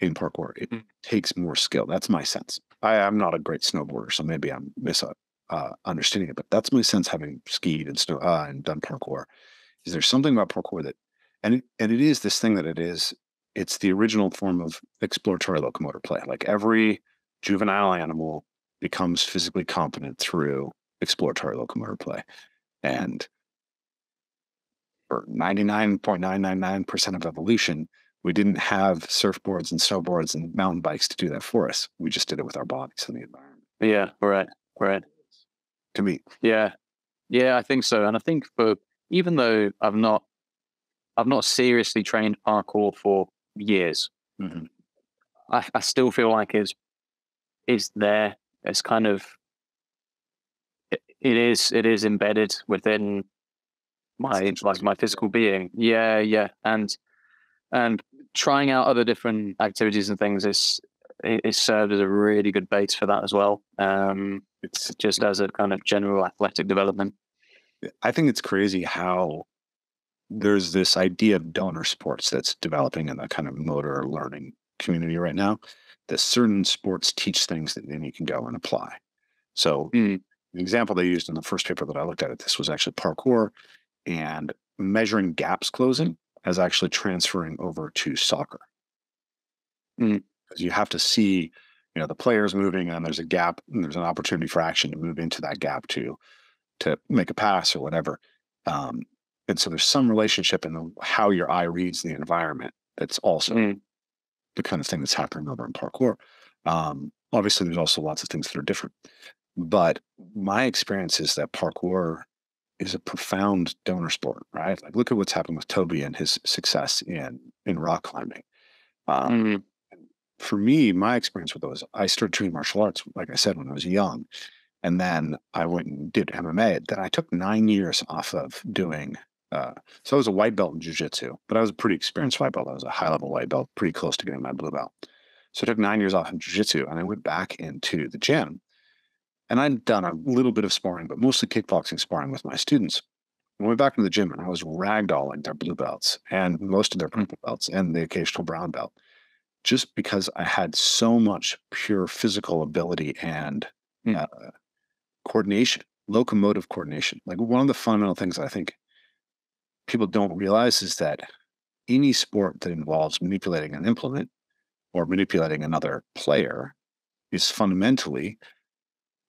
in parkour. It Mm. takes more skill. That's my sense. I am not a great snowboarder, so maybe I'm mis uh, understanding it, but that's my sense having skied and snow uh, and done parkour. Is there something about parkour that and it, and it is this thing that it is. It's the original form of exploratory locomotor play. Like every juvenile animal becomes physically competent through exploratory locomotor play, and for ninety nine point nine nine nine percent of evolution, we didn't have surfboards and snowboards and mountain bikes to do that for us. We just did it with our bodies and the environment. Yeah, right, right. To me, Yeah, yeah, I think so. And I think for even though I've not, I've not seriously trained parkour for years, Mhm. I, I still feel like it's, it's there. It's kind of, it, it is, it is embedded within my like my physical being. Yeah, yeah, and and trying out other different activities and things is it, it served as a really good base for that as well. Um, it's just as a kind of general athletic development. I think it's crazy how there's this idea of donor sports that's developing in the kind of motor learning community right now. That certain sports teach things that then you can go and apply. So Mm. the example they used in the first paper that I looked at it, this was actually parkour and measuring gaps closing as actually transferring over to soccer. Mm. Because you have to see, you know, the players moving and there's a gap and there's an opportunity for action to move into that gap to to make a pass or whatever. Um, and so there's some relationship in the, how your eye reads the environment that's also Mm. the kind of thing that's happening over in parkour. Um, obviously, there's also lots of things that are different. But my experience is that parkour is a profound donor sport, right? Like, look at what's happened with Toby and his success in in rock climbing. Um, Mm. for me, my experience with those, I started training martial arts, like I said, when I was young. And then I went and did MMA. Then I took nine years off of doing, uh, so I was a white belt in jujitsu, but I was a pretty experienced white belt. I was a high level white belt, pretty close to getting my blue belt. So I took nine years off in jujitsu and I went back into the gym. And I'd done a little bit of sparring, but mostly kickboxing sparring with my students. I went back to the gym and I was ragdolling their blue belts and most of their purple belts and the occasional brown belt just because I had so much pure physical ability and Mm. uh, coordination, locomotive coordination. Like one of the fundamental things I think people don't realize is that any sport that involves manipulating an implement or manipulating another player is fundamentally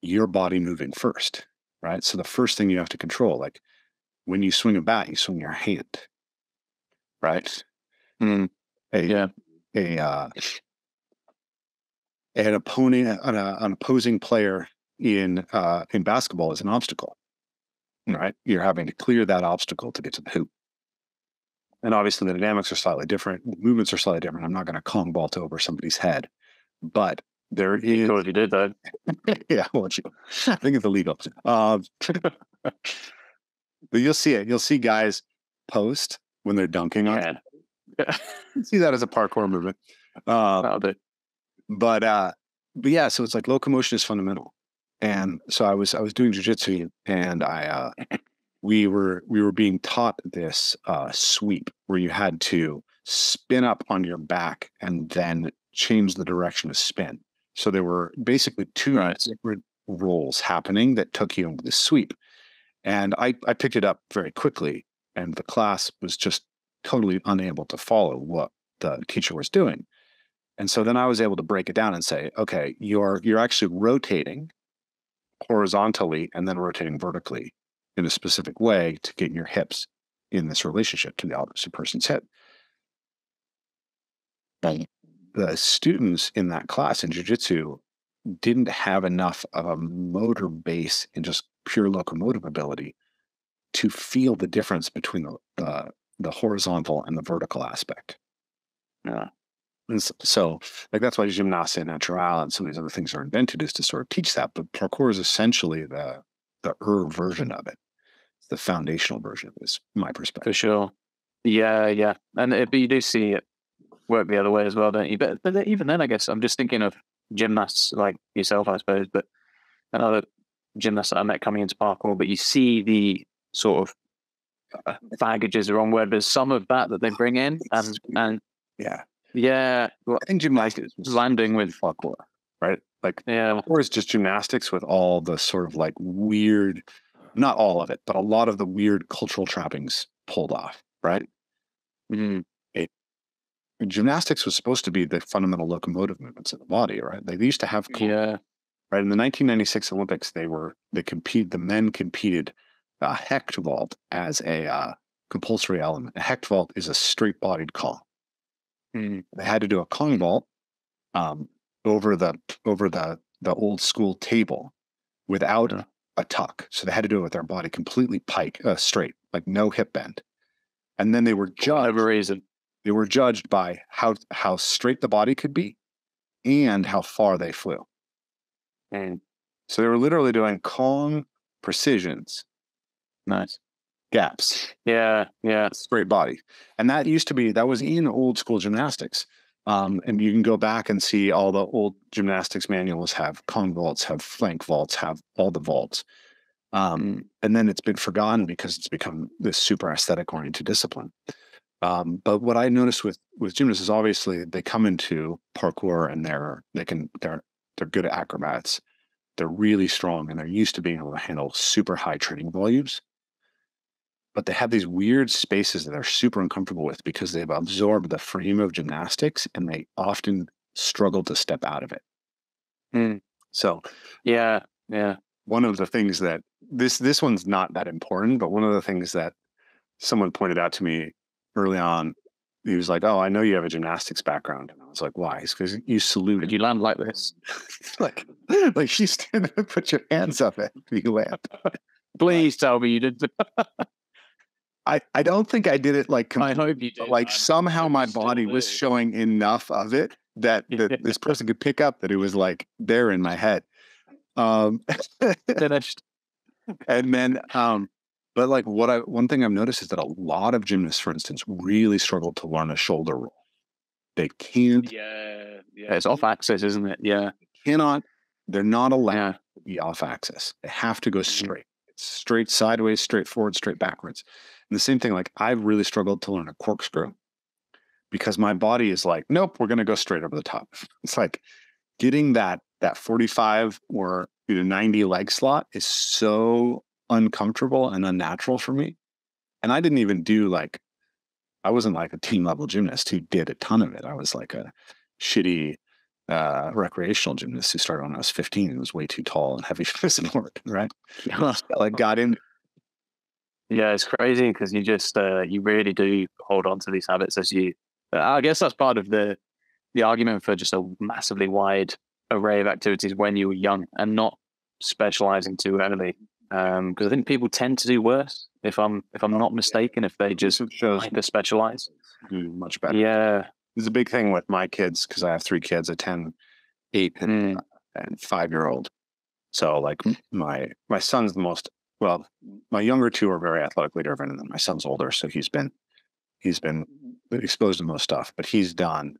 your body moving first, right? So the first thing you have to control, like when you swing a bat, you swing your hand, right? Mm. A, Yeah. a uh, an opponent, an, uh, an opposing player in uh, in basketball is an obstacle, right? You're having to clear that obstacle to get to the hoop, and obviously the dynamics are slightly different, movements are slightly different. I'm not going to Kong vault over somebody's head, but there is, Cool if you did that. yeah, well, you- I think it's illegal. Um, but you'll see it. You'll see guys post when they're dunking on. Yeah. Yeah. See that as a parkour movement. Uh, but uh but yeah so it's like locomotion is fundamental and so i was i was doing jujitsu and i uh we were we were being taught this uh sweep where you had to spin up on your back and then change the direction of spin so there were basically two Right. separate rolls happening that took you into the sweep and i i picked it up very quickly and the class was just totally unable to follow what the teacher was doing and so then I was able to break it down and say, okay, you're you're actually rotating horizontally and then rotating vertically in a specific way to get your hips in this relationship to the opposite person's hip. The students in that class in jujitsu didn't have enough of a motor base and just pure locomotive ability to feel the difference between the, the, the horizontal and the vertical aspect. Yeah. And so, like that's why gymnasia natural and some of these other things are invented is to sort of teach that. But parkour is essentially the the er version of it. It's the foundational version Is my perspective. For sure. Yeah, yeah. And it, but you do see it work the other way as well, don't you? But but even then, I guess I'm just thinking of gymnasts like yourself, I suppose, but another gymnast that I met coming into parkour. But you see the sort of uh, baggage is the wrong word, but some of that that they bring in, and and Yeah, yeah, well, I think gymnastics is landing with parkour, right? Like yeah, parkour is just gymnastics with all the sort of like weird, not all of it, but a lot of the weird cultural trappings pulled off, right? Mm. Gymnastics was supposed to be the fundamental locomotive movements of the body, right? They used to have Yeah. right in the 1996 Olympics. They were they compete. The men competed a hecht vault as a uh, compulsory element. A hecht vault is a straight bodied Kong. Mm. They had to do a Kong vault um, over the over the the old school table without Yeah. a tuck. So they had to do it with their body completely pike uh, straight, like no hip bend. And then they were judged. Whatever reason. They were judged by how how straight the body could be, and how far they flew. And So they were literally doing Kong precisions, Nice. gaps, Yeah. Yeah. straight body. And that used to be, that was in old school gymnastics. Um, and you can go back and see all the old gymnastics manuals have Kong vaults, have flank vaults, have all the vaults. Um, and then it's been forgotten because it's become this super aesthetic oriented discipline. Um, but what I noticed with with gymnasts is obviously they come into parkour and they're they can they're they're good at acrobats. They're really strong and they're used to being able to handle super high training volumes. But they have these weird spaces that they're super uncomfortable with because they've absorbed the frame of gymnastics and they often struggle to step out of it. Mm. So Yeah. Yeah. one of the things that this this one's not that important, but one of the things that someone pointed out to me early on, he was like, "Oh, I know you have a gymnastics background," and I was like, "Why?" He's because you salute Did you land like this? like like you stand and put your hands up and you land. Please tell me you did. I I don't think I did it like I hope you but did. like somehow my body was showing enough of it that, that this person could pick up that it was like there in my head. Um, finished. and then um but like what i one thing i've noticed is that a lot of gymnasts for instance really struggle to learn a shoulder roll they can't Yeah. Yeah. It's off axis, isn't it? Yeah. cannot they're not allowed Yeah. to be off axis they have to go Mhm. straight it's straight sideways straight forward straight backwards and the same thing like i've really struggled to learn a corkscrew because my body is like nope we're going to go straight over the top it's like getting that that 45 or you know, 90 leg slot is so uncomfortable and unnatural for me. And I didn't even do like, I wasn't like a team level gymnast who did a ton of it. I was like a shitty uh, recreational gymnast who started when I was 15 and was way too tall and heavy for support, right? like got in. Yeah, it's crazy because you just uh, you really do hold on to these habits as you. uh, I guess that's part of the the argument for just a massively wide array of activities when you were young and not specializing too early. Um, because I think people tend to do worse if I'm if I'm not mistaken if they just hyper specialize. do hmm, much better. Yeah, It's a big thing with my kids because I have three kids, a 10, 8, and, Mm. and five year old. So like hmm. my my son's the most well, my younger two are very athletically driven, and then my son's older, so he's been he's been exposed to most stuff. But he's done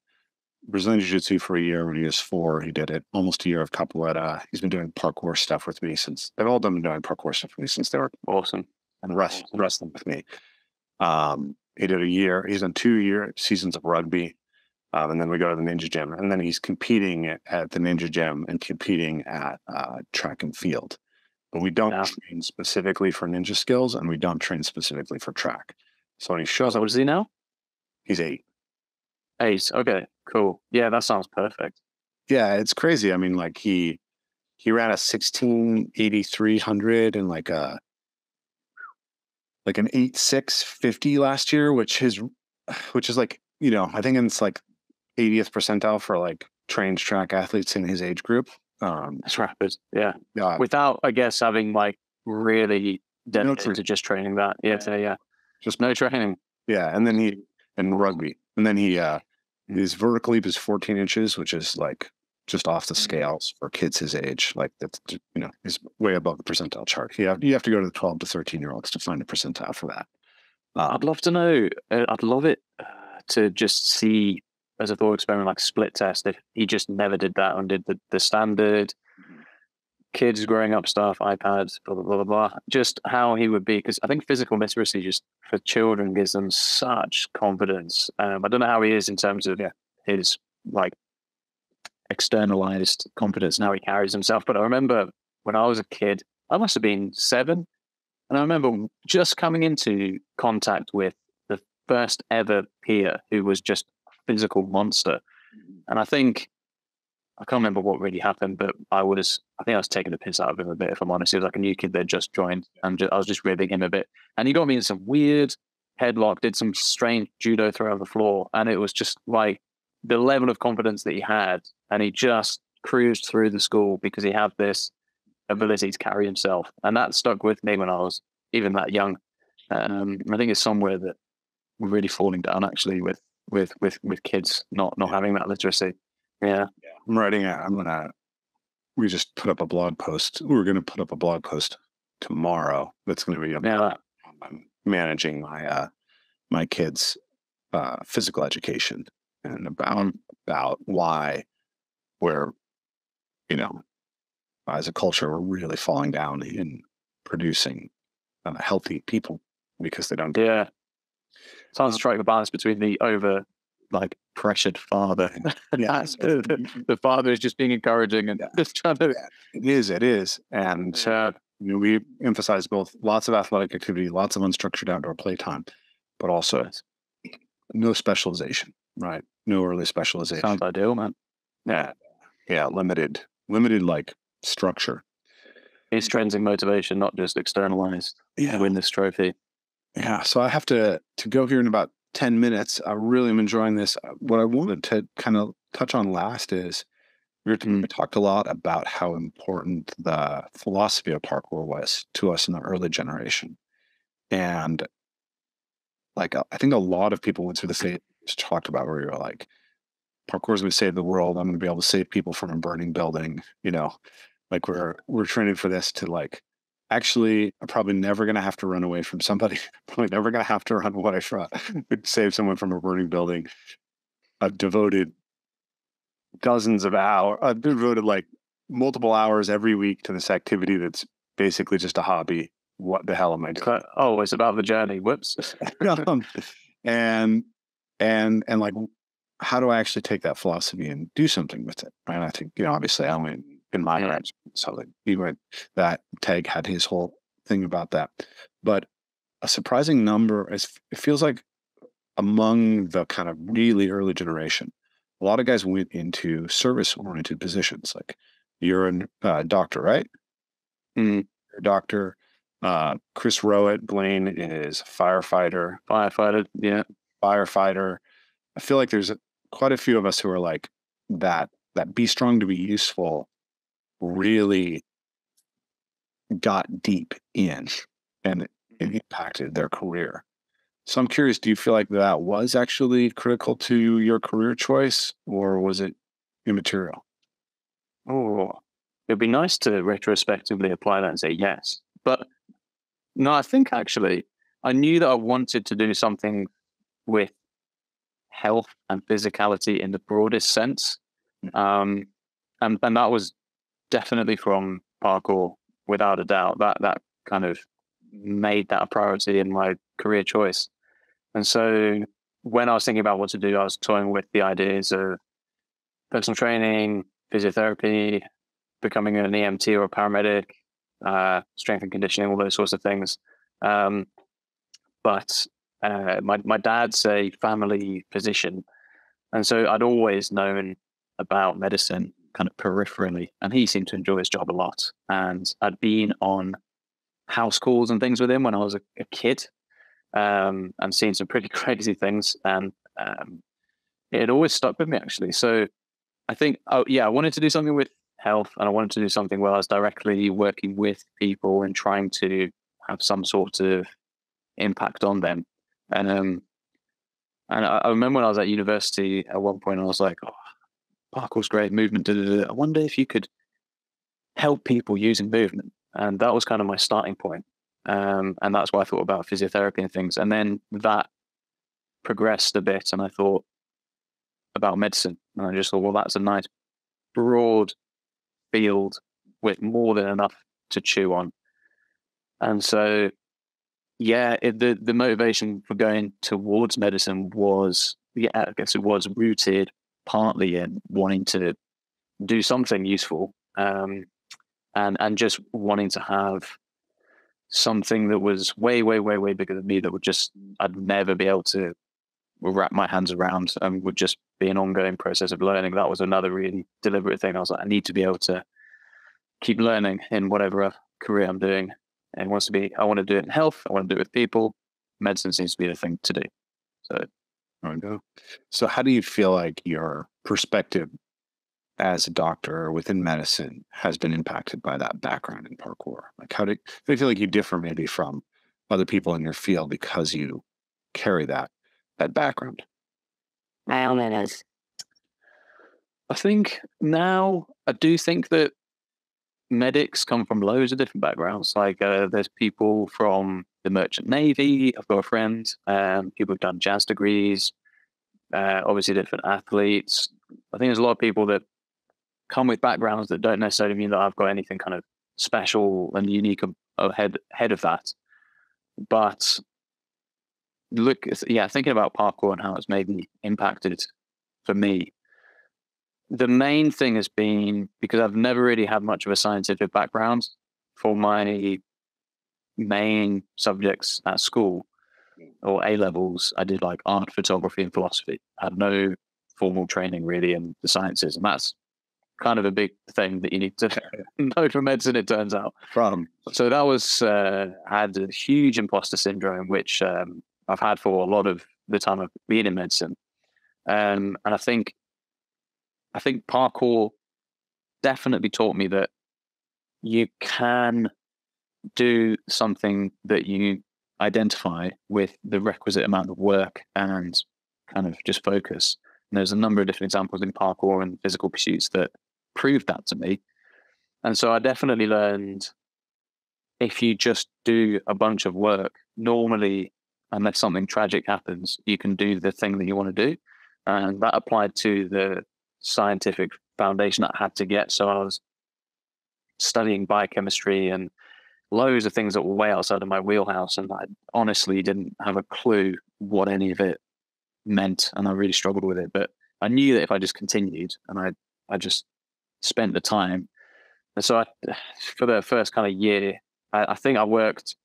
Brazilian Jiu Jitsu for a year when he was four. He did it almost a year of capoeira. He's been doing parkour stuff with me since they've all been doing parkour stuff with me since they were awesome. and rest wrestling with me. Um, he did a year. He's done two year seasons of rugby, um, and then we go to the Ninja Gym, and then he's competing at, at the Ninja Gym and competing at uh, track and field. But we don't Yeah. train specifically for ninja skills, and we don't train specifically for track. So when he shows up, what is he now? he's eight. Ace. Okay, cool. Yeah, that sounds perfect. Yeah, it's crazy. I mean, like he he ran a sixteen eighty three hundred and like a like an eight six fifty last year, which is which is like you know I think it's like 80th percentile for like trained track athletes in his age group. Um, That's rapid. Yeah, uh, without I guess having like really dedicated tra- to just training that. Yeah, yeah, yeah. Just- no training. yeah, and then he and rugby, and then he uh his vertical leap is 14 inches, which is like just off the Mhm. scales for kids his age. Like that's you know is way above the percentile chart. You have you have to go to the 12 to 13 year olds to find a percentile for that. Um, I'd love to know. uh, I'd love it uh, to just see as a thought experiment, like split test. If he just never did that and did the, the standard kids growing up stuff, iPads, blah blah blah blah blah. Just how he would be, because I think physical literacy just for children gives them such confidence. Um, I don't know how he is in terms of Yeah. his like externalized confidence and how he carries himself. But I remember when I was a kid, I must have been seven, and I remember just coming into contact with the first ever peer who was just a physical monster. And I think I can't remember what really happened, but I was I think I was taking the piss out of him a bit. If I'm honest, he was like a new kid that just joined, and just, I was just ribbing him a bit. And he got me in some weird headlock, did some strange judo throw on the floor, and it was just like the level of confidence that he had, and he just cruised through the school because he had this ability to carry himself, and that stuck with me when I was even that young. Um, I think it's somewhere that we're really falling down actually with with with with kids not not having that literacy. Yeah. I'm writing it. I'm gonna. We just put up a blog post. We're gonna put up a blog post tomorrow. That's gonna be about yeah. managing my uh my kids' uh, physical education and about about why we're you know as a culture we're really falling down in producing uh, healthy people because they don't. Yeah. Trying to strike a balance between the over like pressured father. Yeah. the, the, father is just being encouraging and yeah. just trying to. It is. It is. And uh, you know, we emphasize both lots of athletic activity, lots of unstructured outdoor playtime, but also no specialization, right? No early specialization. Sounds ideal, man. Yeah. Yeah. Limited, limited like structure. Is intrinsic motivation, not just externalized. Yeah. Win this trophy. Yeah. So I have to to go here in about 10 minutes. I really am enjoying this. Uh, what I wanted to kind of touch on last is we, mm. we talked a lot about how important the philosophy of parkour was to us in the early generation. And like, uh, I think a lot of people went through the phase talked about where you're like, parkour is going to save the world. I'm going to be able to save people from a burning building. You know, like we're, we're training for this to like actually I'm probably never going to have to run away from somebody. probably never going to have to run away from save someone from a burning building. I've devoted dozens of hours. I've devoted like multiple hours every week to this activity that's basically just a hobby. What the hell am I doing? Oh, it's about the journey. Whoops. um, and and and like, how do I actually take that philosophy and do something with it? Right. I think you know, obviously, I mean, in my yeah. So like he went that Tag had his whole thing about that. But a surprising number is it feels like among the kind of really early generation, a lot of guys went into service oriented positions. Like you're a uh, doctor, right? Mm. Doctor. Uh, Chris Rowat, Blane is firefighter. Firefighter, yeah. Firefighter. I feel like there's quite a few of us who are like that, that be strong to be useful really got deep in and it mm-hmm. impacted their career. So I'm curious, do you feel like that was actually critical to your career choice or was it immaterial? Oh, it'd be nice to retrospectively apply that and say yes. But no, I think actually I knew that I wanted to do something with health and physicality in the broadest sense. Mm. Um, and, and that was definitely from parkour, without a doubt. That that kind of made that a priority in my career choice. And so when I was thinking about what to do, I was toying with the ideas of personal training, physiotherapy, becoming an EMT or a paramedic, uh, strength and conditioning, all those sorts of things. Um, but uh, my my dad's a family physician, and so I'd always known about medicine kind of peripherally, and he seemed to enjoy his job a lot. And I'd been on house calls and things with him when I was a, a kid, um, and seen some pretty crazy things, and um, it always stuck with me actually. So I think, oh yeah, I wanted to do something with health, and I wanted to do something where I was directly working with people and trying to have some sort of impact on them. And um, and I, I remember when I was at university at one point, I was like, oh, parkour's great, movement. Da, da, da. I wonder if you could help people using movement, and that was kind of my starting point. Um, and that's why I thought about physiotherapy and things. And then that progressed a bit, and I thought about medicine, and I just thought, well, that's a nice broad field with more than enough to chew on. And so, yeah, it, the the motivation for going towards medicine was, yeah, I guess it was rooted partly in wanting to do something useful um, and and just wanting to have something that was way, way, way, way bigger than me that would just I'd never be able to wrap my hands around and would just be an ongoing process of learning. That was another really deliberate thing. I was like, I need to be able to keep learning in whatever career I'm doing. And wants to be I want to do it in health, I want to do it with people. Medicine seems to be the thing to do. So there. So how do you feel like your perspective as a doctor within medicine has been impacted by that background in parkour? Like, how do, do you feel like you differ maybe from other people in your field because you carry that that background? By all means. I think now I do think that medics come from loads of different backgrounds. Like uh, there's people from the merchant navy. I've got a friend. Um, people have done jazz degrees. Uh, obviously, different athletes. I think there's a lot of people that come with backgrounds that don't necessarily mean that I've got anything kind of special and unique ahead ahead of that. But look, yeah, thinking about parkour and how it's maybe impacted for me. The main thing has been because I've never really had much of a scientific background for my main subjects at school or A levels. I did like art, photography, and philosophy. I had no formal training really in the sciences, and that's kind of a big thing that you need to know for medicine. It turns out. From so that was uh, had a huge imposter syndrome, which um, I've had for a lot of the time I've been in medicine, um, and I think I think parkour definitely taught me that you can do something that you identify with the requisite amount of work and kind of just focus. And there's a number of different examples in parkour and physical pursuits that proved that to me. And so I definitely learned if you just do a bunch of work, normally, unless something tragic happens, you can do the thing that you want to do. And that applied to the scientific foundation I had to get. So I was studying biochemistry and loads of things that were way outside of my wheelhouse. And I honestly didn't have a clue what any of it meant. And I really struggled with it. But I knew that if I just continued and I, I just spent the time. And so I, for the first kind of year, I, I think I worked,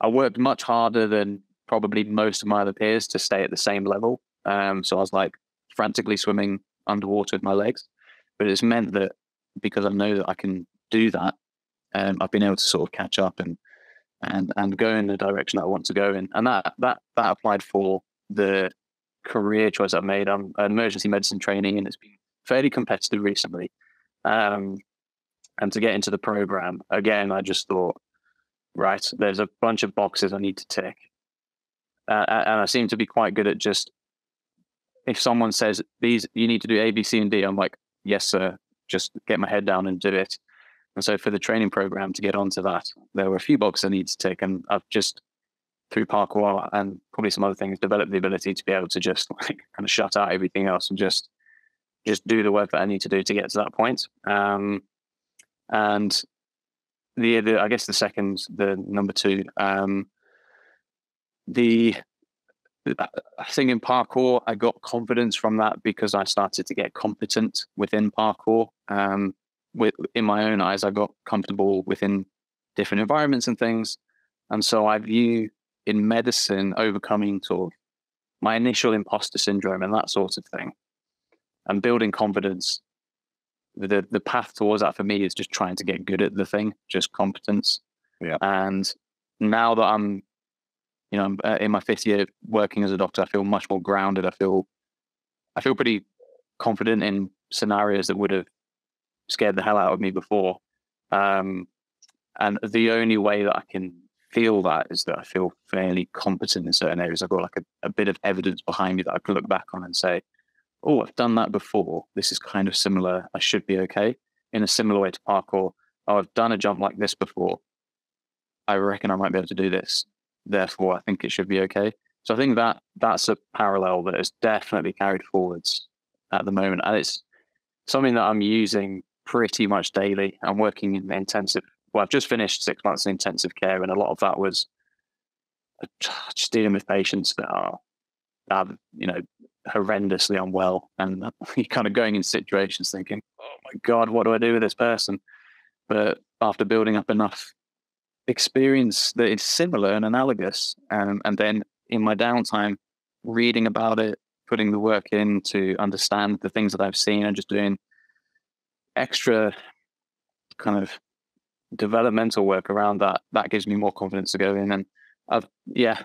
I worked much harder than probably most of my other peers to stay at the same level. Um, so I was like frantically swimming underwater with my legs, but it's meant that because I know that I can do that, um, I've been able to sort of catch up and and and go in the direction that I want to go in, and that that that applied for the career choice I've made. I'm an emergency medicine trainee, and it's been fairly competitive recently. Um, and to get into the program, again, I just thought, right, there's a bunch of boxes I need to tick. Uh, and I seem to be quite good at just, if someone says, these, you need to do A, B, C, and D, I'm like, yes, sir, just get my head down and do it. And so for the training program to get onto that, there were a few boxes I need to tick. And I've just, through parkour and probably some other things, developed the ability to be able to just like kind of shut out everything else and just just do the work that I need to do to get to that point. Um, and the, the, I guess the second, the number two, um, the I think in parkour, I got confidence from that because I started to get competent within parkour. Um, with in my own eyes, I got comfortable within different environments and things, and so I view in medicine overcoming sort of my initial imposter syndrome and that sort of thing and building confidence. The the path towards that for me is just trying to get good at the thing just competence. Yeah. And now that i'm you know i'm uh, in my fifth year working as a doctor i feel much more grounded i feel i feel pretty confident in scenarios that would have scared the hell out of me before um, and the only way that i can feel that is that i feel fairly competent in certain areas i've got like a, a bit of evidence behind me that i can look back on and say oh, I've done that before. This is kind of similar. I should be okay. In a similar way to parkour, oh, I've done a jump like this before. I reckon I might be able to do this. Therefore, I think it should be okay. So I think that that's a parallel that is definitely carried forwards at the moment, and it's something that I'm using pretty much daily. I'm working in intensive. Well, I've just finished six months in intensive care, and a lot of that was uh, just dealing with patients that are have you know horrendously unwell and you're kind of going in situations thinking oh my god what do i do with this person but after building up enough experience that is similar and analogous, um, and then in my downtime, reading about it, putting the work in to understand the things that I've seen, and just doing extra kind of developmental work around that. That gives me more confidence to go in, and I've yeah,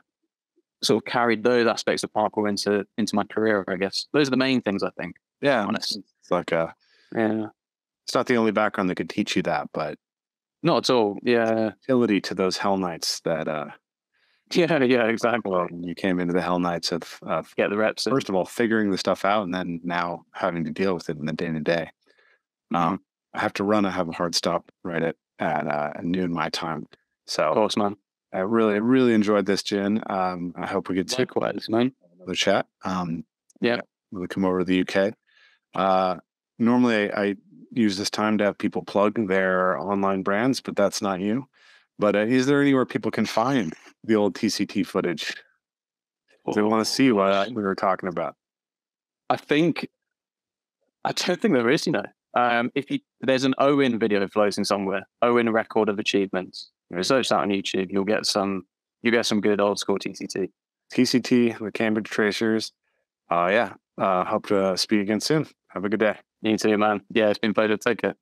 sort of carried those aspects of parkour into into my career. I guess those are the main things I think. Yeah, honest. It's like a Yeah, it's not the only background that could teach you that, but not it's all. Yeah, utility to those Hell Knights that uh yeah, yeah, exactly. well, you came into the Hell Knights of, of Get the reps. first of all figuring the stuff out and then now having to deal with it in the day to day. Mhm. Um, I have to run. I have a hard stop right at at uh, noon my time. of So course, man. I really really enjoyed this, Jin. Um, I hope we get to Likewise, man. another chat. Um, Yeah. when we come over to the UK. Uh, normally, I use this time to have people plug their online brands, but that's not you. But uh, is there anywhere people can find the old TCT footage? They want to see what we were talking about. I think I don't think there is. You know, um, if you there's an Owen video floating somewhere, Owen record of achievements. You search that on YouTube, you'll get some. You get some good old school TCT. TCT, the Cambridge Tracers. Uh, yeah. Uh, hope to speak again soon. Have a good day. You too, man. Yeah, it's been a pleasure. Take care.